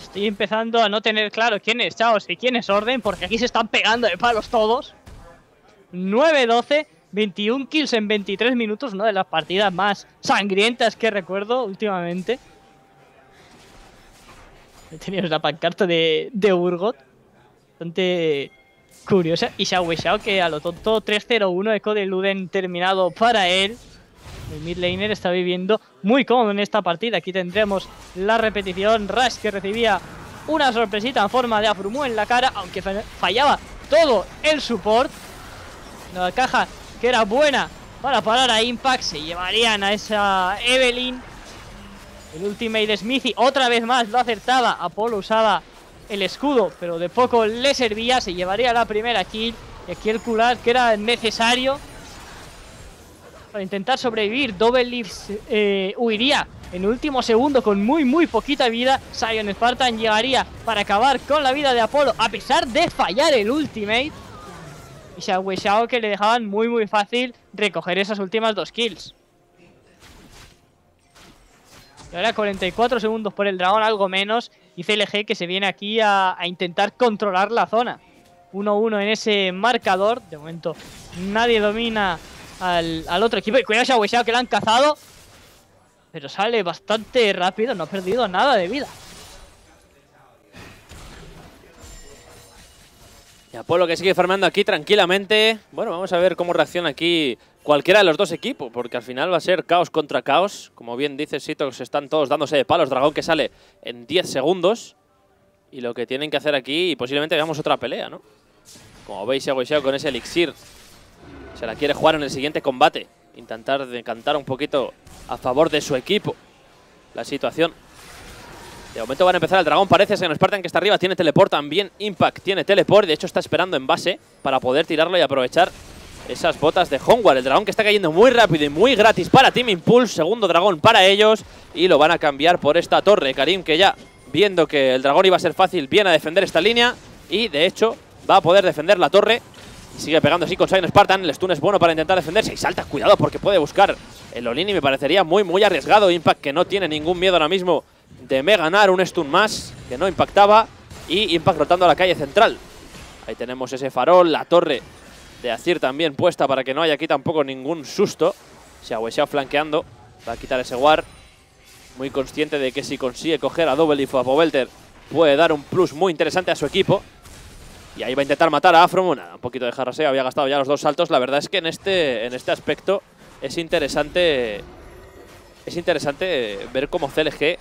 Estoy empezando a no tener claro quién es Chaos y quién es Orden, porque aquí se están pegando de palos todos. 9-12, 21 kills en 23 minutos, una de las partidas más sangrientas que recuerdo últimamente. Tenido la pancarta de, de Urgot, bastante curiosa. Y Xiao Xiao que a lo tonto 3-0-1, eco de Luden terminado para él. El mid laner está viviendo muy cómodo en esta partida. Aquí tendremos la repetición. Rush que recibía una sorpresita en forma de Afrumu en la cara, aunque fa- fallaba todo el support. La caja que era buena para parar a Impact. Se llevarían a esa Evelyn. El ultimate de Smithy otra vez más lo acertaba. Apolo usaba el escudo, pero de poco le servía. Se llevaría la primera kill. Y aquí el cular que era necesario para intentar sobrevivir. Double Leafs eh, huiría en último segundo con muy muy poquita vida. Sion Spartan llegaría para acabar con la vida de Apolo a pesar de fallar el ultimate. Y Xiao Xiao que le dejaban muy muy fácil recoger esas últimas dos kills. Ahora 44 segundos por el dragón, algo menos. Y CLG que se viene aquí a, intentar controlar la zona. 1-1 en ese marcador. De momento nadie domina al, otro equipo. Y cuidado Xiao que la han cazado. Pero sale bastante rápido, no ha perdido nada de vida. Y Apolo que sigue farmando aquí tranquilamente. Bueno, vamos a ver cómo reacciona aquí cualquiera de los dos equipos, porque al final va a ser caos contra caos. Como bien dice Sitox, están todos dándose de palos. Dragón que sale en 10 segundos. Y lo que tienen que hacer aquí, posiblemente veamos otra pelea, ¿no? Como veis, Xiao con ese elixir se la quiere jugar en el siguiente combate. Intentar decantar un poquito a favor de su equipo la situación. De momento van a empezar el dragón, parece que Spartan que está arriba tiene teleport también, Impact tiene teleport, de hecho está esperando en base para poder tirarlo y aprovechar esas botas de Hongwar. El dragón que está cayendo muy rápido y muy gratis para Team Impulse. Segundo dragón para ellos. Y lo van a cambiar por esta torre. Karim que ya, viendo que el dragón iba a ser fácil, viene a defender esta línea. Y de hecho, va a poder defender la torre. Y sigue pegando así con Sion Spartan. El stun es bueno para intentar defenderse. Y salta, cuidado, porque puede buscar el Olini. Me parecería muy, muy arriesgado. Impact que no tiene ningún miedo ahora mismo de me ganar un stun más. Que no impactaba. Y Impact rotando a la calle central. Ahí tenemos ese farol, la torre de Azir también puesta para que no haya aquí tampoco ningún susto. Se ha flanqueando. Va a quitar ese war. Muy consciente de que si consigue coger a Double o a Pobelter puede dar un plus muy interesante a su equipo. Y ahí va a intentar matar a Afro. un poquito de jarraseo. Había gastado ya los dos saltos. La verdad es que en este, en este aspecto es interesante... Es interesante ver cómo CLG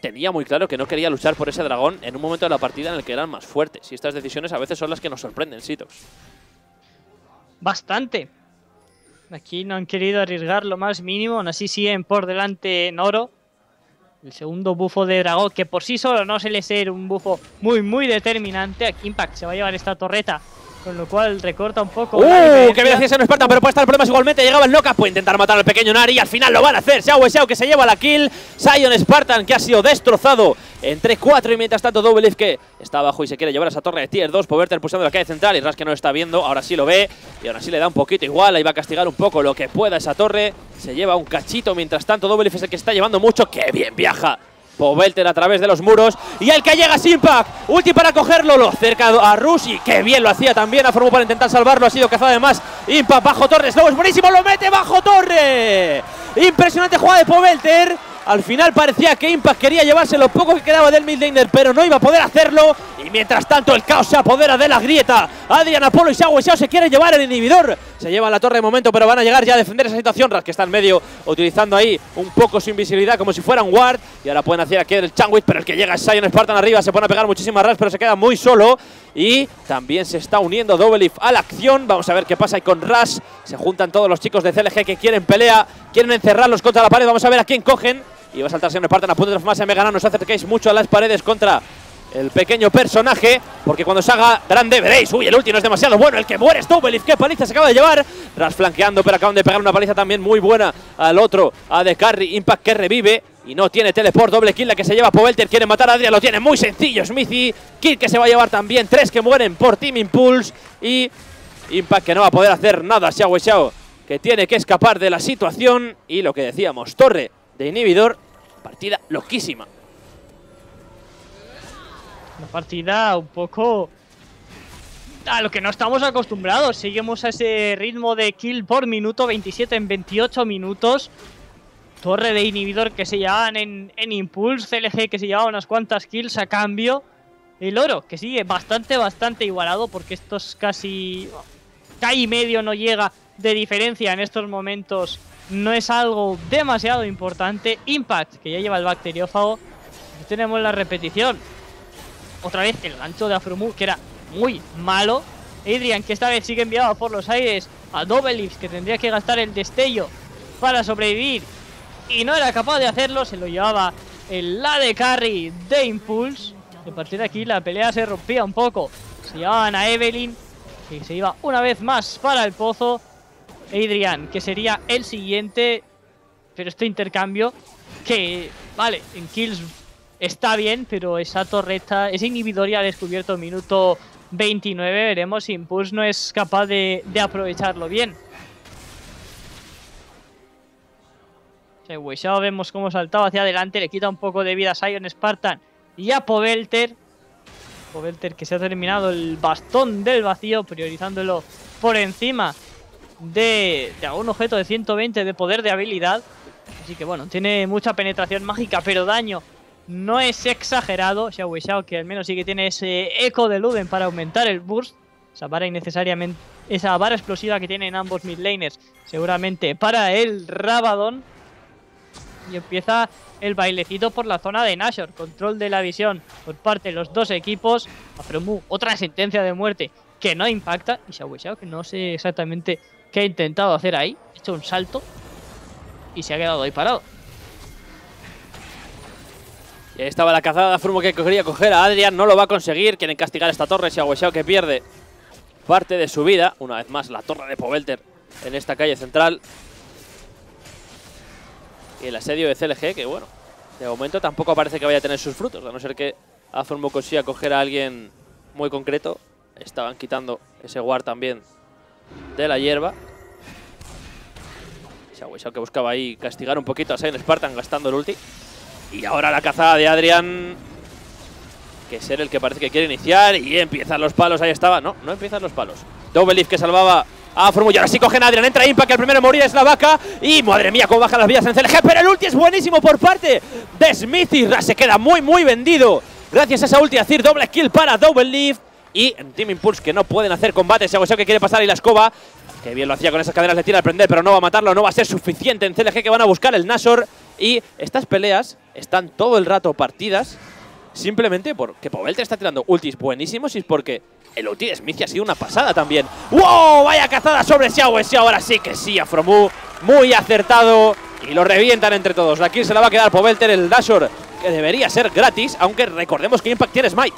tenía muy claro que no quería luchar por ese dragón en un momento de la partida en el que eran más fuertes. Y estas decisiones a veces son las que nos sorprenden, Sitox. Bastante. Aquí no han querido arriesgar lo más mínimo, aún así siguen por delante Noro. El segundo bufo de dragón, que por sí solo no suele ser un bufo muy, muy determinante. Aquí Impact se va a llevar esta torreta con lo cual recorta un poco. ¡Uh! ¡Qué bien hacía no Spartan! Pero puede estar problemas igualmente. Llegaba el Noca. Puede intentar matar al pequeño Nari. Y al final lo van a hacer. Xiao Xiao que se lleva la kill. Sion Spartan que ha sido destrozado entre 4. Y mientras tanto, Double que está abajo y se quiere llevar a esa torre de tier 2. Poverter pulsando la calle central. Y Ras que no está viendo. Ahora sí lo ve. Y ahora sí le da un poquito igual. Ahí va a castigar un poco lo que pueda esa torre. Se lleva un cachito. Mientras tanto, Double es el que está llevando mucho. ¡Qué bien viaja! Pobelter a través de los muros. Y el que llega es Impact. Ulti para cogerlo. Lo cerca a Rusi. Que bien lo hacía también. A Formu para intentar salvarlo. Ha sido cazado además. Impact bajo Torres. Es buenísimo. Lo mete bajo Torre. Impresionante jugada de Pobelter. Al final parecía que Impact quería llevarse lo poco que quedaba del midlaner, pero no iba a poder hacerlo. Mientras tanto el caos se apodera de la grieta. Adrian Apolo y Xiao se quiere llevar el inhibidor. Se lleva la torre de momento, pero van a llegar ya a defender esa situación. Ras que está en medio, utilizando ahí un poco su invisibilidad como si fuera un ward. Y ahora pueden hacer aquí el Changwit, pero el que llega es Sion Spartan arriba. Se pone a pegar muchísimas ras, pero se queda muy solo. Y también se está uniendo Double a la acción. Vamos a ver qué pasa ahí con Rush. Se juntan todos los chicos de CLG que quieren pelea, quieren encerrarlos contra la pared. Vamos a ver a quién cogen. Y va a saltar siempre Spartan a punto de transformarse en Mega No os acerquéis mucho a las paredes contra el pequeño personaje, porque cuando se haga grande veréis, uy, el último es demasiado bueno, el que muere es Doublelift, qué paliza se acaba de llevar, Ras flanqueando, pero acaban de pegar una paliza también muy buena al otro, a The Carry, Impact que revive, y no tiene teleport, doble kill la que se lleva Povelter, quiere matar a Adrian, lo tiene muy sencillo Smithy, kill que se va a llevar también, tres que mueren por Team Impulse, y Impact que no va a poder hacer nada, Xiao Xiao, que tiene que escapar de la situación, y lo que decíamos, torre de inhibidor, Partida loquísima. Una partida un poco a lo que no estamos acostumbrados. Seguimos a ese ritmo de kill por minuto, 27 en 28 minutos. Torre de inhibidor que se llevaban en, en Impulse, CLG que se llevaba unas cuantas kills a cambio. El oro, que sigue bastante, bastante igualado porque estos casi... Casi medio no llega de diferencia en estos momentos no es algo demasiado importante. Impact, que ya lleva el bacteriófago. Y tenemos la repetición. Otra vez el gancho de Afromu, que era muy malo. Adrian, que esta vez sigue enviado por los aires a Double que tendría que gastar el destello para sobrevivir. Y no era capaz de hacerlo, se lo llevaba el la de carry de Impulse. A partir de aquí la pelea se rompía un poco. Se llevaban a Evelyn, que se iba una vez más para el pozo. Adrian, que sería el siguiente. Pero este intercambio, que, vale, en kills está bien, pero esa torreta, ese inhibidor ya descubierto minuto 29, veremos si Impulse no es capaz de, aprovecharlo bien. Wishaw vemos cómo saltaba hacia adelante, le quita un poco de vida a Sion Spartan y a Povelter. Povelter que se ha terminado el bastón del vacío, priorizándolo por encima de algún objeto de 120 de poder de habilidad. Así que bueno, tiene mucha penetración mágica, pero daño no es exagerado. Xiao Shao que al menos sí que tiene ese eco de Luden para aumentar el burst. Esa vara innecesariamente, esa vara explosiva que tienen ambos midlaners, seguramente para el Rabadon. Y empieza el bailecito por la zona de Nashor. Control de la visión por parte de los dos equipos. Otra sentencia de muerte que no impacta. Y Xiao Shao que no sé exactamente qué ha intentado hacer ahí. Ha hecho un salto y se ha quedado ahí parado. Estaba la cazada de Afrumo que quería coger a Adrian, no lo va a conseguir. Quieren castigar esta torre, Xiao que pierde parte de su vida. Una vez más la torre de Povelter en esta calle central. Y el asedio de CLG, que bueno, de momento tampoco parece que vaya a tener sus frutos, a no ser que Afrumo consiga coger a alguien muy concreto. Estaban quitando ese guard también de la hierba. Xiao que buscaba ahí castigar un poquito a Sion Spartan gastando el ulti. Y ahora la cazada de Adrian, que es el que parece que quiere iniciar. Y empiezan los palos, ahí estaba. No, no empiezan los palos. Double Leaf que salvaba a Formu. Y ahora sí cogen a Adrian, entra Impact, el primero morir es la vaca. Y madre mía, cómo bajan las vidas en CLG. Pero el ulti es buenísimo por parte de Smithy. Se queda muy, muy vendido. Gracias a esa ulti, decir doble kill para Double Leaf. Y Team Impulse que no pueden hacer combate. Ese que quiere pasar y la escoba. Que bien lo hacía con esas cadenas, le tira al prender, pero no va a matarlo, no va a ser suficiente en CLG que van a buscar el Nashor. Y estas peleas están todo el rato partidas simplemente porque Povelter está tirando ultis buenísimos y es porque el ulti de Smith ha sido una pasada también. ¡Wow! Vaya cazada sobre Xiao ahora sí que sí, Afromu, muy acertado y lo revientan entre todos. La kill se la va a quedar Povelter, el Nashor, que debería ser gratis, aunque recordemos que Impact tiene Smite.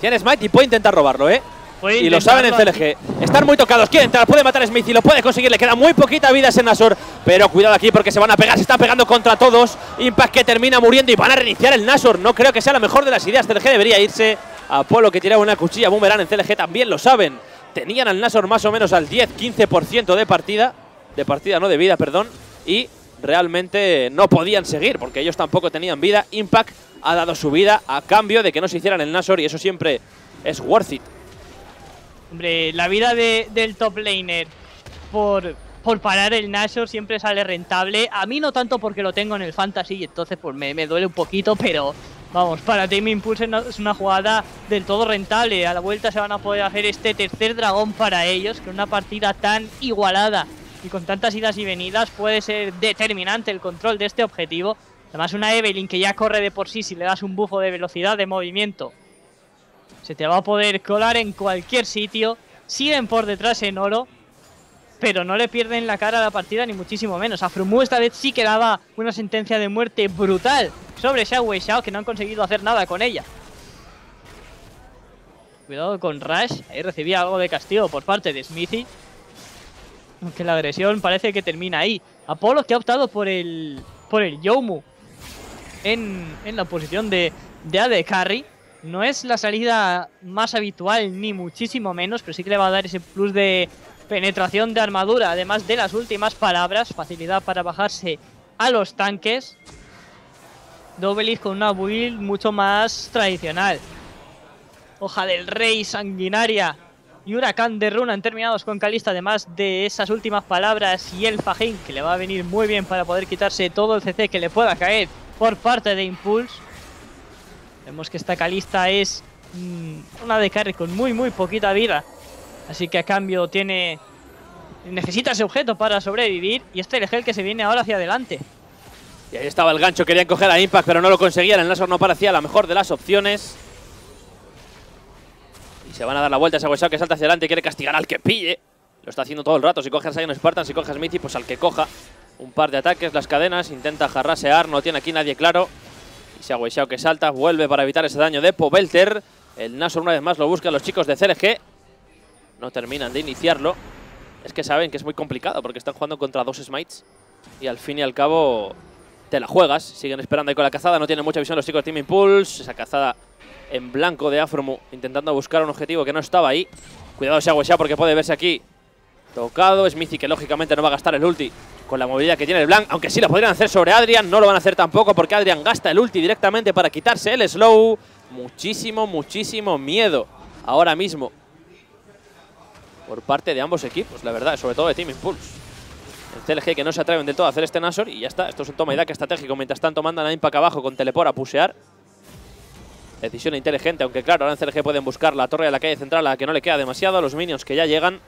Tiene Smite y puede intentar robarlo, ¿eh? Y lo saben en CLG. Están muy tocados. Quiere entrar, puede matar a Smith y lo puede conseguir. Le queda muy poquita vida a ese Nashor. Pero cuidado aquí porque se van a pegar. Se están pegando contra todos. Impact que termina muriendo y van a reiniciar el Nashor. No creo que sea la mejor de las ideas. CLG debería irse. Apolo que tiraba una cuchilla. Boomerang en CLG también lo saben. Tenían al Nashor más o menos al 10-15% de partida. De partida, no de vida, perdón. Y realmente no podían seguir porque ellos tampoco tenían vida. Impact ha dado su vida a cambio de que no se hicieran el Nashor y eso siempre es worth it. Hombre, la vida del top laner por, por parar el Nashor siempre sale rentable. A mí no tanto porque lo tengo en el Fantasy y entonces pues me, duele un poquito, pero vamos, para Team Impulse es una jugada del todo rentable. A la vuelta se van a poder hacer este tercer dragón para ellos, que una partida tan igualada y con tantas idas y venidas puede ser determinante el control de este objetivo. Además una Evelyn que ya corre de por sí si le das un bufo de velocidad de movimiento se te va a poder colar en cualquier sitio. Siguen por detrás en oro. Pero no le pierden la cara a la partida ni muchísimo menos. A Frumu esta vez sí que daba una sentencia de muerte brutal sobre Xiao Wei Xiao que no han conseguido hacer nada con ella. Cuidado con Rush. Ahí recibía algo de castigo por parte de Smithy. Aunque la agresión parece que termina ahí. Apolo que ha optado por el, por el Yomu en, en la posición de, de AD Carry. No es la salida más habitual, ni muchísimo menos, pero sí que le va a dar ese plus de penetración de armadura, además de las últimas palabras, facilidad para bajarse a los tanques. Dobelis con una build mucho más tradicional. Hoja del Rey, Sanguinaria y Huracán de Runa han terminados con Calista, además de esas últimas palabras y el Fajín, que le va a venir muy bien para poder quitarse todo el CC que le pueda caer por parte de Impulse. Vemos que esta Calista es mm, una de carry con muy muy poquita vida. Así que a cambio tiene... Necesita ese objeto para sobrevivir. Y este es el que se viene ahora hacia adelante. Y ahí estaba el gancho, querían coger a Impact, pero no lo conseguían. El Nashor no parecía la mejor de las opciones. Y se van a dar la vuelta. Ese huesado que salta hacia adelante quiere castigar al que pille. Lo está haciendo todo el rato. Si coge a Sion Spartan, si coge a Smithy, pues al que coja. Un par de ataques, las cadenas, intenta jarrasear, no tiene aquí nadie claro. Y Xiao que salta, vuelve para evitar ese daño de Povelter. El Nashor una vez más lo buscan los chicos de CLG. No terminan de iniciarlo. es que saben que es muy complicado porque están jugando contra dos smites y al fin y al cabo te la juegas. Siguen esperando ahí con la cazada, no tienen mucha visión los chicos de Team Impulse. Esa cazada en blanco de Afromu intentando buscar un objetivo que no estaba ahí. Cuidado Xiao porque puede verse aquí tocado. Smithy que lógicamente no va a gastar el ulti con la movilidad que tiene el Blanc, aunque sí la podrían hacer sobre Adrian, no lo van a hacer tampoco porque Adrian gasta el ulti directamente para quitarse el slow. Muchísimo, muchísimo miedo ahora mismo por parte de ambos equipos, la verdad, sobre todo de Team Impulse. El CLG que no se atreven del todo a hacer este Nashor y ya está. Esto es un toma y daca estratégico. Mientras tanto mandan a Impact abajo con teleport a pusear. Decisión inteligente, aunque claro, ahora en CLG pueden buscar la torre de la calle central a la que no le queda demasiado. Los minions que ya llegan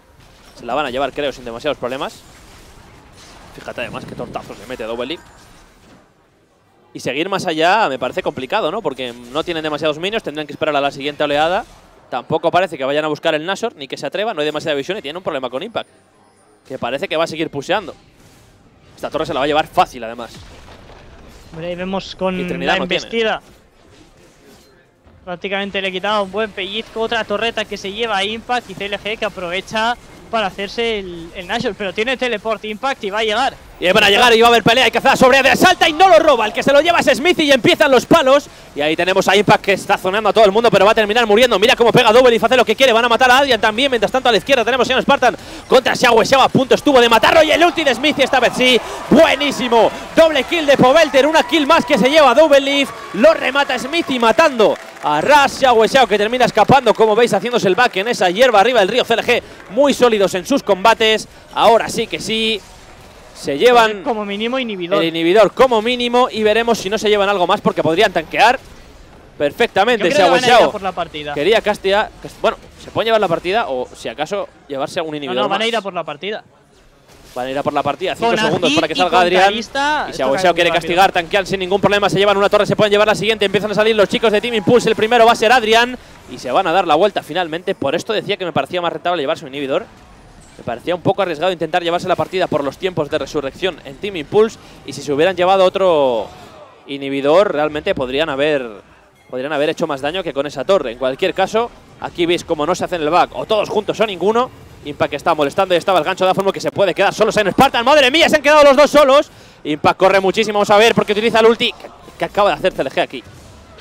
se la van a llevar, creo, sin demasiados problemas. Fíjate además qué tortazos le mete Double Y seguir más allá me parece complicado, ¿no? Porque no tienen demasiados minions, tendrán que esperar a la siguiente oleada. Tampoco parece que vayan a buscar el Nashor, ni que se atrevan, no hay demasiada visión y tienen un problema con Impact. Que parece que va a seguir puseando. Esta torre se la va a llevar fácil, además. Hombre, ahí vemos con la embestida. Prácticamente le he quitado un buen pellizco. Otra torreta que se lleva a Impact y CLG que aprovecha para hacerse el, el Nashor. Pero tiene teleport Impact y va a llegar. Y van a llegar y va a haber pelea. Hay que hacer sobre de salta y no lo roba. El que se lo lleva es Smithy y empiezan los palos. Y ahí tenemos a Impact que está zoneando a todo el mundo, pero va a terminar muriendo. Mira cómo pega Double y hace lo que quiere. Van a matar a Adrian también. Mientras tanto, a la izquierda tenemos a Spartan contra Xiao Xiao. A punto estuvo de matarlo. Y el ulti de Smithy esta vez sí. Buenísimo. Doble kill de Povelter. Una kill más que se lleva Double Leaf. Lo remata Smithy matando a Ras Xiao que termina escapando, como veis, haciéndose el back en esa hierba arriba del río CLG. Muy sólidos en sus combates. Ahora sí que sí. Se llevan como mínimo inhibidor. el inhibidor como mínimo y veremos si no se llevan algo más porque podrían tanquear perfectamente. Xiao Xiao por la partida. quería castigar. Bueno, se puede llevar la partida o si acaso llevarse a un inhibidor. No, no, van a ir a por la partida. Van a ir a por la partida. 5 segundos para que salga Adrián. Y Xiao Xiao quiere castigar, tanquear sin ningún problema. Se llevan una torre, se pueden llevar la siguiente. Empiezan a salir los chicos de Team Impulse. El primero va a ser Adrián. Y se van a dar la vuelta finalmente. Por esto decía que me parecía más rentable llevarse un inhibidor. Me parecía un poco arriesgado intentar llevarse la partida por los tiempos de resurrección en Team Impulse. Y si se hubieran llevado otro inhibidor, realmente podrían haber, podrían haber hecho más daño que con esa torre. En cualquier caso, aquí veis cómo no se hacen el back, o todos juntos o ninguno. Impact está molestando y estaba el gancho de forma que se puede quedar solos en Spartan. ¡Madre mía! Se han quedado los dos solos. Impact corre muchísimo, vamos a ver, porque utiliza el ulti. ¿Qué, acaba de hacer CLG aquí?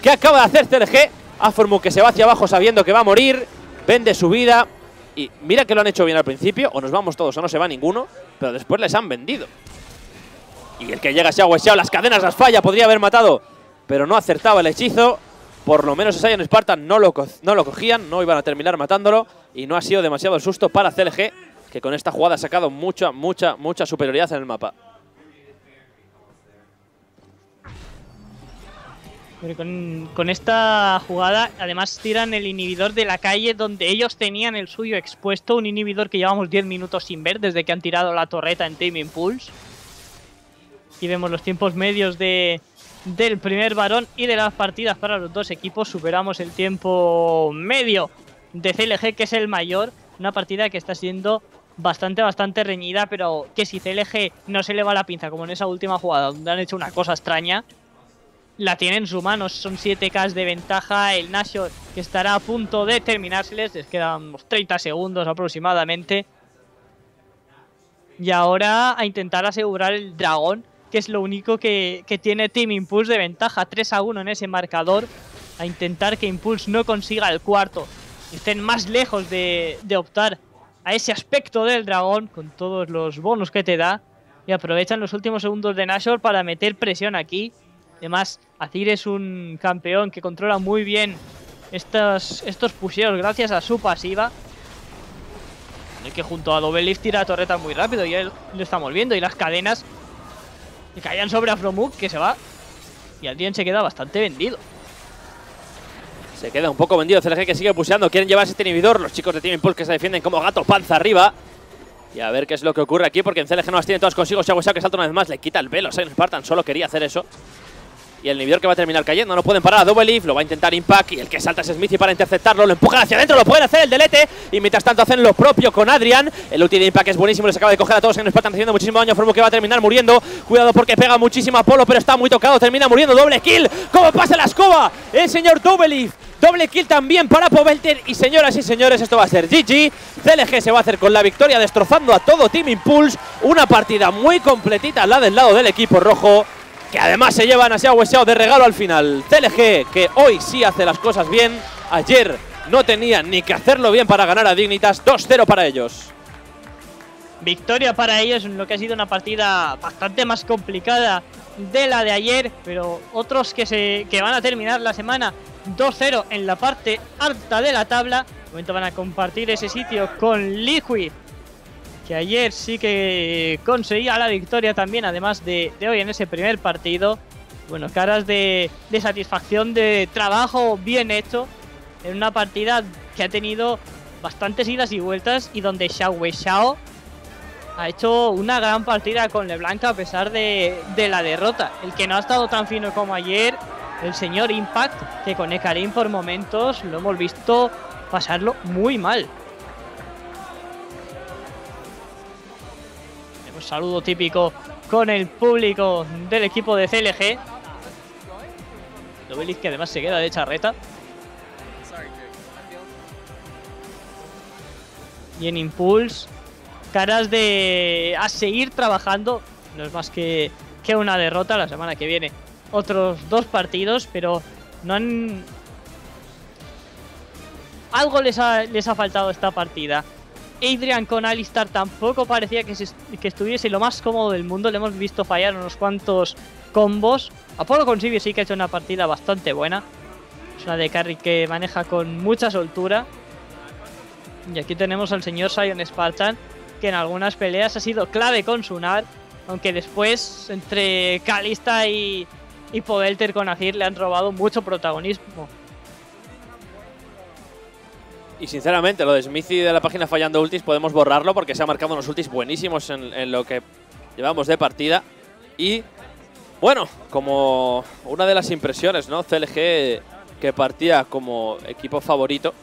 ¿Qué acaba de hacer CLG? Aformu que se va hacia abajo sabiendo que va a morir. Vende su vida. Y mira que lo han hecho bien al principio, o nos vamos todos o no se va ninguno, pero después les han vendido. Y el que llega Xiao Xiao, las cadenas las falla, podría haber matado, pero no acertaba el hechizo. Por lo menos en Spartan no lo, no lo cogían, no iban a terminar matándolo. Y no ha sido demasiado el susto para CLG, que con esta jugada ha sacado mucha, mucha, mucha superioridad en el mapa. Con, esta jugada, además tiran el inhibidor de la calle donde ellos tenían el suyo expuesto. Un inhibidor que llevamos 10 minutos sin ver desde que han tirado la torreta en Team Impulse. Y vemos los tiempos medios de, del primer varón y de las partidas para los dos equipos. Superamos el tiempo medio de CLG, que es el mayor. Una partida que está siendo bastante, bastante reñida, pero que si CLG no se le va la pinza, como en esa última jugada, donde han hecho una cosa extraña, la tiene en su mano. Son 7K de ventaja. El Nashor que estará a punto de terminárseles. Les quedan unos 30 segundos aproximadamente. Y ahora a intentar asegurar el dragón, que es lo único que, tiene Team Impulse de ventaja. 3 a 1 en ese marcador. A intentar que Impulse no consiga el cuarto. Estén más lejos de, de optar a ese aspecto del dragón con todos los bonos que te da. Y aprovechan los últimos segundos de Nashor para meter presión aquí Además, Azir es un campeón que controla muy bien estos, estos puseos gracias a su pasiva. Que junto a Dobelift tira torreta muy rápido y él lo estamos viendo. Y las cadenas que caían sobre Afromuk que se va. Y Adrien se queda bastante vendido. Se queda un poco vendido CLG que sigue puseando. Quieren llevarse este inhibidor. Los chicos de Team Impulse que se defienden como gato panza arriba. Y a ver qué es lo que ocurre aquí porque en CLG no las tiene todas consigo. Xiao que salta una vez más. Le quita el velo. Saint Spartan solo quería hacer eso. Y el inhibidor que va a terminar cayendo. No pueden parar a Double Leaf, lo va a intentar Impact y el que salta es Smithy para interceptarlo, lo empujan hacia adentro, lo pueden hacer el delete y mientras tanto hacen lo propio con Adrian. El ulti de Impact es buenísimo, les acaba de coger a todos en el están haciendo muchísimo daño. Formo que va a terminar muriendo. Cuidado porque pega muchísimo a Polo, pero está muy tocado, termina muriendo. Doble kill, ¿cómo pasa la escoba? El señor Double Leaf. Doble kill también para Povelter y señoras y señores, esto va a ser GG. CLG se va a hacer con la victoria destrozando a todo Team Impulse. Una partida muy completita la del lado del equipo rojo que además se llevan a Xiao de regalo al final. CLG, que hoy sí hace las cosas bien, ayer no tenían ni que hacerlo bien para ganar a Dignitas, 2-0 para ellos. Victoria para ellos en lo que ha sido una partida bastante más complicada de la de ayer, pero otros que, se, que van a terminar la semana 2-0 en la parte alta de la tabla. De momento van a compartir ese sitio con Liquid que ayer sí que conseguía la victoria también, además de, hoy en ese primer partido. Bueno, caras de, satisfacción, de trabajo bien hecho, en una partida que ha tenido bastantes idas y vueltas y donde Xiao Wei Xiao ha hecho una gran partida con LeBlanc a pesar de, de, la derrota. El que no ha estado tan fino como ayer, el señor Impact, que con Ekarim por momentos lo hemos visto pasarlo muy mal. Saludo típico con el público del equipo de CLG. Novelis que además se queda de charreta. Y en Impulse, caras de a seguir trabajando. No es más que, que una derrota la semana que viene. Otros dos partidos, pero no han... Algo les ha, les ha faltado esta partida. Adrian con Alistar tampoco parecía que, estuviese lo más cómodo del mundo. Le hemos visto fallar unos cuantos combos. Apolo con Sivir sí que ha hecho una partida bastante buena. Es una de carry que maneja con mucha soltura. Y aquí tenemos al señor Sion Spartan, que en algunas peleas ha sido clave con Sunar. Aunque después, entre Kalista y, y con Azir, le han robado mucho protagonismo. Y sinceramente, lo de Smithy de la página fallando ultis podemos borrarlo porque se ha marcado unos ultis buenísimos en, lo que llevamos de partida. Y bueno, como una de las impresiones, ¿no? CLG que partía como equipo favorito.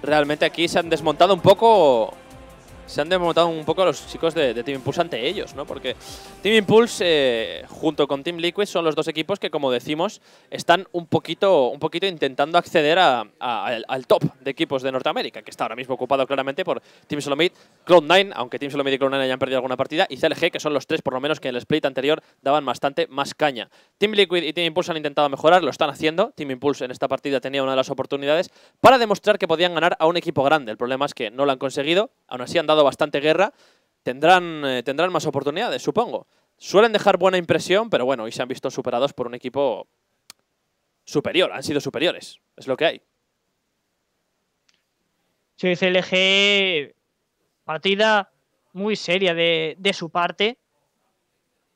Realmente aquí se han desmontado un poco se han desmontado un poco los chicos de, Team Impulse ante ellos, ¿no? Porque Team Impulse eh, junto con Team Liquid son los dos equipos que, como decimos, están un poquito, un poquito intentando acceder al top de equipos de Norteamérica, que está ahora mismo ocupado claramente por Team Solomid, Cloud9, aunque Team Solomid y Cloud9 hayan perdido alguna partida, y CLG, que son los tres, por lo menos, que en el split anterior daban bastante más caña. Team Liquid y Team Impulse han intentado mejorar, lo están haciendo. Team Impulse en esta partida tenía una de las oportunidades para demostrar que podían ganar a un equipo grande. El problema es que no lo han conseguido, aún así han dado bastante guerra, tendrán, eh, tendrán más oportunidades, supongo. Suelen dejar buena impresión, pero bueno, hoy se han visto superados por un equipo superior, han sido superiores, es lo que hay. Sí, CLG, partida muy seria de, su parte.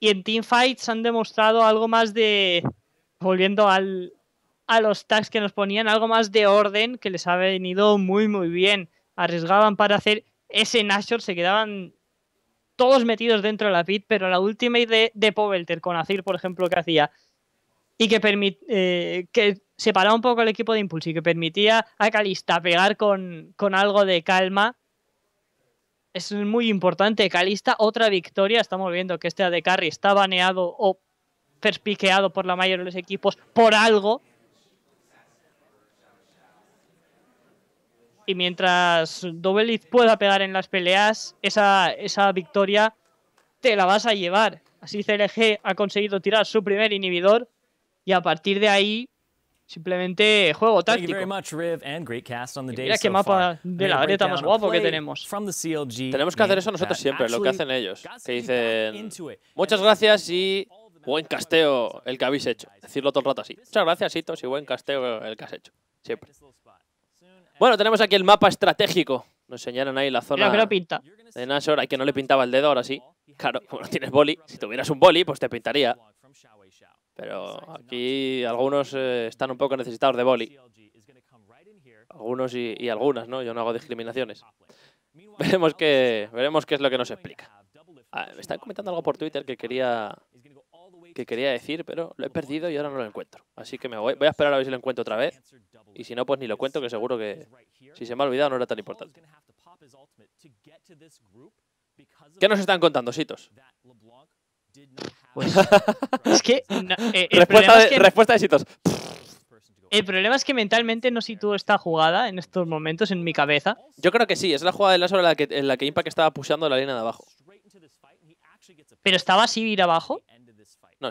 Y en Teamfights han demostrado algo más de, volviendo al, a los tags que nos ponían, algo más de orden que les ha venido muy, muy bien. Arriesgaban para hacer ese Nashor se quedaban todos metidos dentro de la pit, pero la última de, de Povelter con Azir, por ejemplo, que hacía y que, eh, que separaba un poco el equipo de Impulse y que permitía a Calista pegar con, con algo de calma, es muy importante. Calista, otra victoria. Estamos viendo que este AD Carry está baneado o perspiqueado por la mayoría de los equipos por algo. Mientras Dobeliz pueda pegar en las peleas, esa, esa victoria te la vas a llevar. Así CLG ha conseguido tirar su primer inhibidor y a partir de ahí simplemente juego táctico. mira qué mapa de la grieta más guapo que tenemos. Tenemos que hacer eso nosotros siempre, lo que hacen ellos. Que dicen, muchas gracias y buen casteo el que habéis hecho. Decirlo todo el rato así. Muchas gracias, Hitos, y buen casteo el que has hecho. Siempre. Bueno, tenemos aquí el mapa estratégico. Nos enseñaron ahí la zona que pinta. de Nashor. Hay que no le pintaba el dedo, ahora sí. Claro, como no tienes boli. Si tuvieras un boli, pues te pintaría. Pero aquí algunos eh, están un poco necesitados de boli. Algunos y, algunas, ¿no? Yo no hago discriminaciones. Veremos qué, veremos qué es lo que nos explica. Ah, me están comentando algo por Twitter que quería que quería decir, pero lo he perdido y ahora no lo encuentro. Así que me voy, voy a esperar a ver si lo encuentro otra vez. Y si no, pues ni lo cuento, que seguro que si se me ha olvidado no era tan importante. ¿Qué nos están contando, Sitos? Pues, es que. no, eh, el, Respuesta de, es que respuesta de Sitos. el problema es que mentalmente no sitúo esta jugada en estos momentos en mi cabeza. Yo creo que sí, es la jugada de la sobre la que, en la que Impact estaba pushando la línea de abajo. Pero estaba Sivir abajo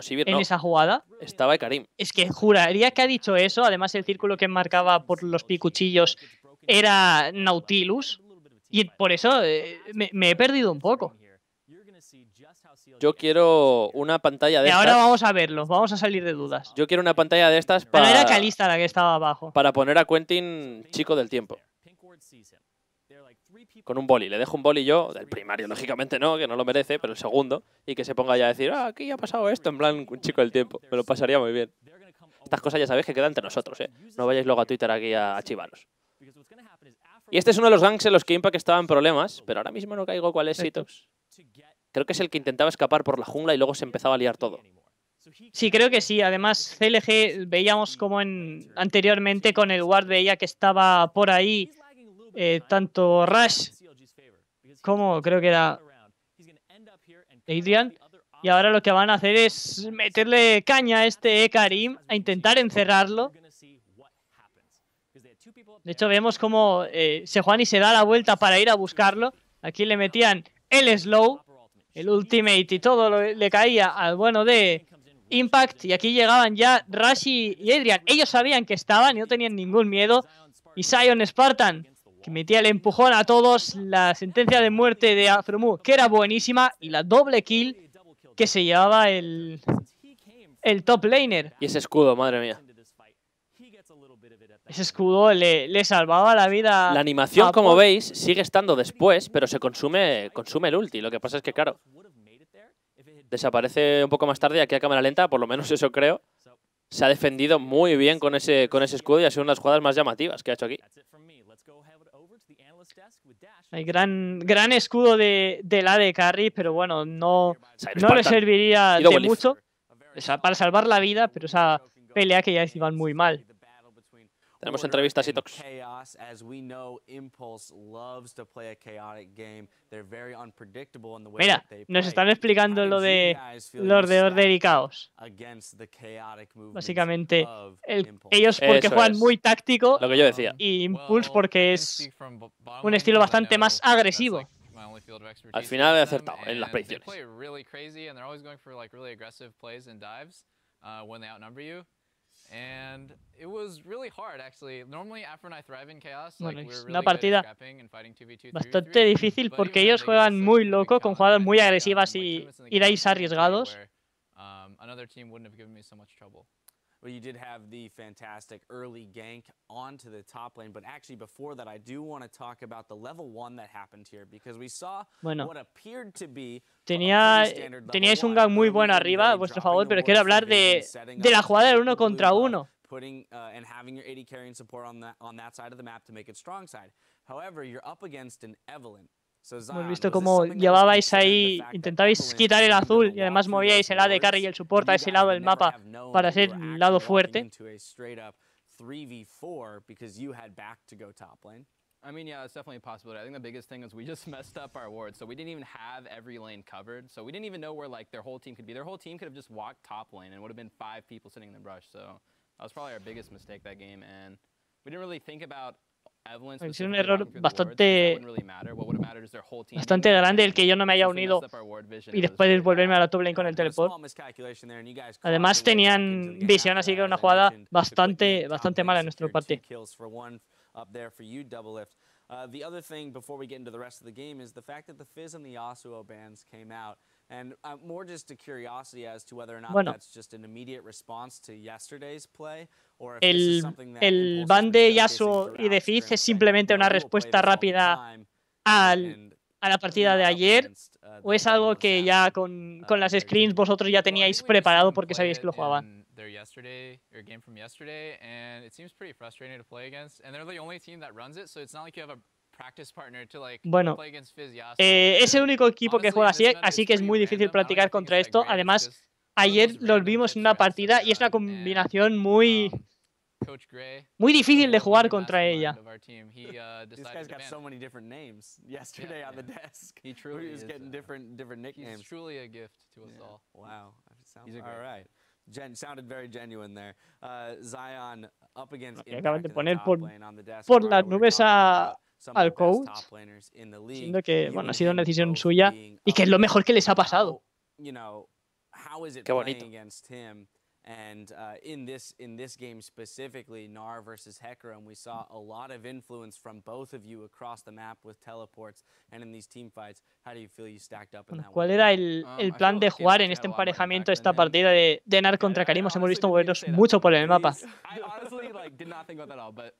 No, en no, esa jugada. estaba Karim. Es que juraría que ha dicho eso. Además, el círculo que marcaba por los picuchillos era Nautilus. Y por eso eh, me, me he perdido un poco. Yo quiero una pantalla de Y ahora estas. vamos a verlo. Vamos a salir de dudas. Yo quiero una pantalla de estas para, no era Calista la que estaba abajo. para poner a Quentin chico del tiempo. Con un boli. Le dejo un boli yo, del primario, lógicamente no, que no lo merece, pero el segundo. Y que se ponga ya a decir, ah, aquí ha pasado esto, en plan, un chico del tiempo. Me lo pasaría muy bien. Estas cosas ya sabéis que quedan entre nosotros, ¿eh? No vayáis luego a Twitter aquí a, a chivaros. Y este es uno de los ganks en los que Impact estaba en problemas, pero ahora mismo no caigo cuál es Sitox. Creo que es el que intentaba escapar por la jungla y luego se empezaba a liar todo. Sí, creo que sí. Además, CLG veíamos como en anteriormente con el guard veía que estaba por ahí eh, tanto Rush como creo que era Adrian. Y ahora lo que van a hacer es meterle caña a este Karim a intentar encerrarlo. De hecho, vemos como eh, Sejuani se da la vuelta para ir a buscarlo. Aquí le metían el slow, el ultimate y todo lo- le caía al bueno de Impact. Y aquí llegaban ya Rashi y Adrian. Ellos sabían que estaban y no tenían ningún miedo. Y Sion Spartan, que metía el empujón a todos. La sentencia de muerte de Afromu, que era buenísima. Y la doble kill que se llevaba el, el top laner. Y ese escudo, madre mía. Ese escudo le, le salvaba la vida. La animación, a como veis, sigue estando después, pero se consume, consume el ulti. Lo que pasa es que, claro, desaparece un poco más tarde aquí a cámara lenta, por lo menos eso creo. Se ha defendido muy bien con ese, con ese escudo y ha sido una de las jugadas más llamativas que ha hecho aquí. Hay gran, gran escudo de, del AD Carry, pero bueno, no, no le serviría de mucho. O sea, para salvar la vida, pero esa pelea que ya iban muy mal. Tenemos entrevistas y tox. Chaos, as we know, Impulse loves to play a chaotic game. They're very unpredictable in the way Mira, that they nos play. están explicando lo de los de Order y Caos. Básicamente, el- ellos porque Eso juegan es. muy táctico Lo que yo decía. y Impulse porque es un estilo bastante más agresivo. Al final he acertado en las predicciones. Bueno, es una partida bastante difícil porque ellos juegan muy loco con jugadas muy agresivas y iráis arriesgados. Well, you did have the fantastic early gank onto the top lane, but actually before that, I do want to talk about the level one that happened here because we saw Bueno, what appeared to be tenía, teníais un gang muy bueno arriba a vuestro favor, pero quiero hablar de, de la jugada del uno contra uno. putting uh, and having your AD carrying support on that on that side of the map to make it strong side. However, you're up against an Evelyn. So Hemos Zion, visto was this cómo something that was llevabais considered, the ahí, fact that intentabais Evelyn quitar el couldn't azul even y además walk through movíais those el AD wards? carry y el support a You ese guys lado would del never mapa have known para that you ser were lado actually walking fuerte. into a straight up 3v4 because you had back to go top lane. I mean, yeah, it's definitely a possibility. I think the biggest thing is we just messed up our wards, so we didn't even have every lane covered. So we didn't even know where like their whole team could be. Their whole team could have just walked top lane, and it would have been five people sitting in the brush. So that was probably our biggest mistake that game, and we didn't really think about Sido un error bastante- Bastante grande el que yo no me haya unido y después volverme a la top lane con el teleport. Además tenían visión, así que that, una jugada bastante, bastante mala en double lift. Uh, the other thing before we get into the rest of the game is the fact that the Fizz and the Yasuo bans came out. And uh, more just a curiosity as to whether or not Bueno. that's just an immediate response to yesterday's play or if this is El, something that el ban de Yasuo y de Fizz es simplemente "No, una respuesta rápida time", al, a la partida de ayer uh, o es algo que ya con, con las screens vosotros ya teníais preparado porque sabíais que lo jugaban. Their yesterday or game from yesterday, and it seems pretty frustrating to play against. And they're the only team that runs it, so it's not like you have a practice partner to like Bueno, play against Fizz Yasuo. eh, es el único equipo que juega así, así que es muy difícil practicar contra esto. Además, ayer los vimos en una partida y es una combinación muy, Coach Gray, muy difícil de jugar contra ella. acaban de poner por- lane on the desk. por las nubes a- al coach. Siendo que, bueno, ha sido una decisión suya y que es up. lo mejor que les ha pasado. Qué bonito. And uh, in this in this game specifically, Nar versus Hecarim, we saw a lot of influence from both of you across the map with teleports and in these team fights. How do you feel you stacked up in Bueno, that ¿Cuál era el, Um, el plan de jugar en este emparejamiento, esta partida de, de Nar contra Karim? Os hemos visto that. mucho por el mapa. I honestly like did not think about that at all, but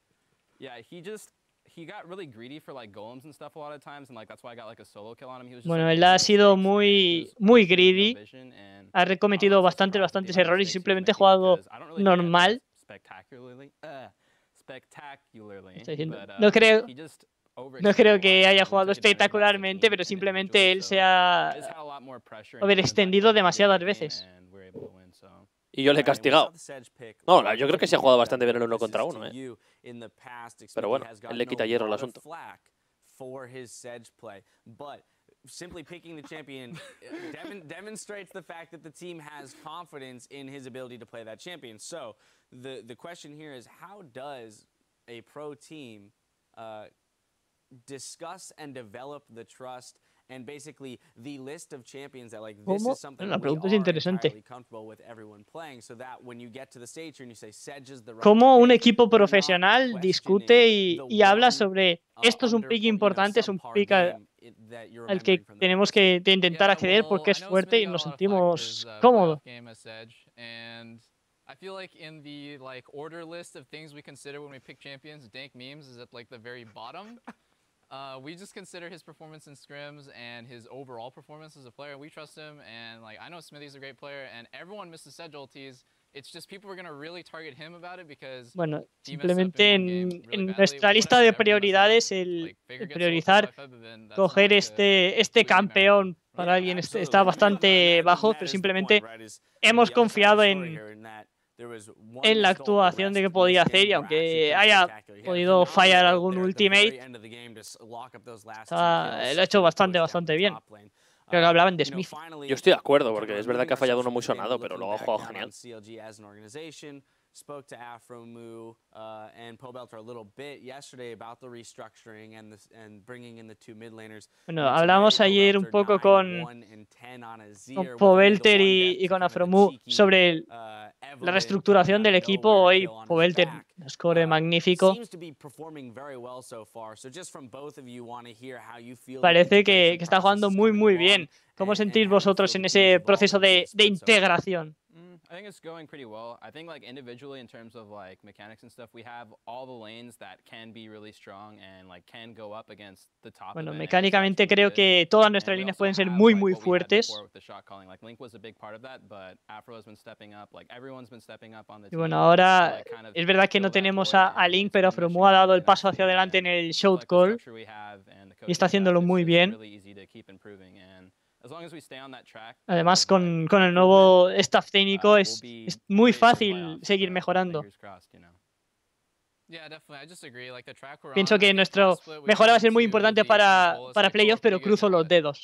yeah, he just he got really greedy for like golems and stuff a lot of times, and like that's why I got like a solo kill on him. He was just, Bueno, él ha sido muy, muy greedy. Ha cometido bastante, the bastantes errores y simplemente ha jugado normal. Uh, diciendo, but, no uh, creo- No creo que haya jugado espectacularmente, pero simplemente él se ha... Overextendido demasiadas veces. Y yo le he Right, we saw castigado. the Sedge pick No, yo creo que se ha jugado bastante bien el uno contra uno, eh. you in the past. Pero bueno, él le quita hierro al asunto. flack for his Sedge play, but simply picking the champion demon- demonstrates the fact that the team has confidence in his ability to play that champion. So the the question here is, how does a pro team uh, discuss and develop the trust and basically the list of champions that like this ¿Cómo? is something La pregunta es interesante. entirely comfortable with everyone playing so that when you get to the stage and you say Sedge is the right Cómo un equipo profesional discute y, habla sobre uh, esto es un pick importante, es un pick al que tenemos que intentar acceder porque es fuerte y nos sentimos uh, cómodos. and I feel like in the like order list of things we consider when we pick champions, dank memes is at like the very bottom. Uh, we just consider his performance in scrims and his overall performance as a player. We trust him, and like I know Smithy's a great player, and everyone misses Sedge ultis. It's just people are gonna really target him about it because Bueno, simplemente en, really en nuestra lista de prioridades el, el priorizar coger este, este campeón para Yeah, alguien absolutely. está bastante bajo, pero simplemente point, right, is hemos confiado en, en la actuación de que podía hacer y aunque haya podido fallar algún ultimate, está- lo ha hecho bastante, bastante bien. Creo que Uh, hablaban de Smith. Yo estoy de acuerdo, porque es verdad que ha fallado uno muy sonado, pero luego ha jugado genial. on CLG as an organization, spoke to Afromu uh, and Pobelter a little bit yesterday about the restructuring and this and bringing in the two mid laners. Bueno, hablamos ayer un poco 9, con, 1 and 10 on Azir, con y, y con Afromu sobre el- uh, la reestructuración del equipo. Hoy back. score Uh, magnífico. Parece que, que está jugando muy, muy bien. ¿Cómo sentís vosotros en ese proceso de, de integración? I think it's going pretty well. I think like individually in terms of like mechanics and stuff, we have all the lanes that can be really strong and like can go up against the top. Bueno, mecánicamente creo que todas nuestras líneas pueden ser muy, muy fuertes. shot. Like Link was a big part of that, but Afro has been stepping up. Like everyone's been stepping up on the Y bueno, ahora es verdad que no tenemos a, a Link, pero Afromu ha dado el paso hacia adelante en el the call y está haciéndolo muy bien. Really easy to keep improving, and as long as we stay on that track, Además, con, con el nuevo staff uh, técnico we'll es, es muy fácil playoffs, seguir mejorando. Pienso que think nuestro mejora va a ser muy importante para, para cycle playoff, pero pretty good, cruzo los dedos.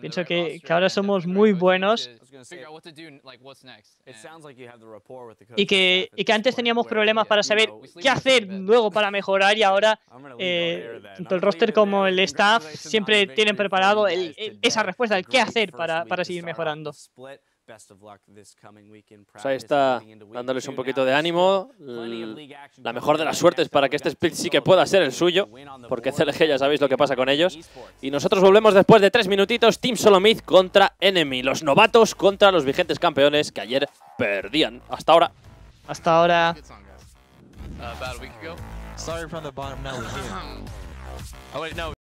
Pienso que- que ahora somos muy buenos. to I was gonna say, Figure out what to do, like what's next. it And- sounds like you have the rapport with the Y que, y que antes teníamos problemas para saber qué hacer luego para mejorar y ahora eh, tanto el roster como el staff siempre tienen preparado el- el- esa respuesta, el qué hacer para, para to seguir mejorando. The split. Best of luck this coming week in ahí está, dándoles un poquito de ánimo. La mejor de las suertes para que este split sí que pueda ser el suyo, porque CLG ya sabéis lo que pasa con ellos. Y nosotros volvemos después de tres minutitos, Team Solomid contra Enemy, los novatos contra los vigentes campeones que ayer perdían. Hasta ahora. Hasta ahora.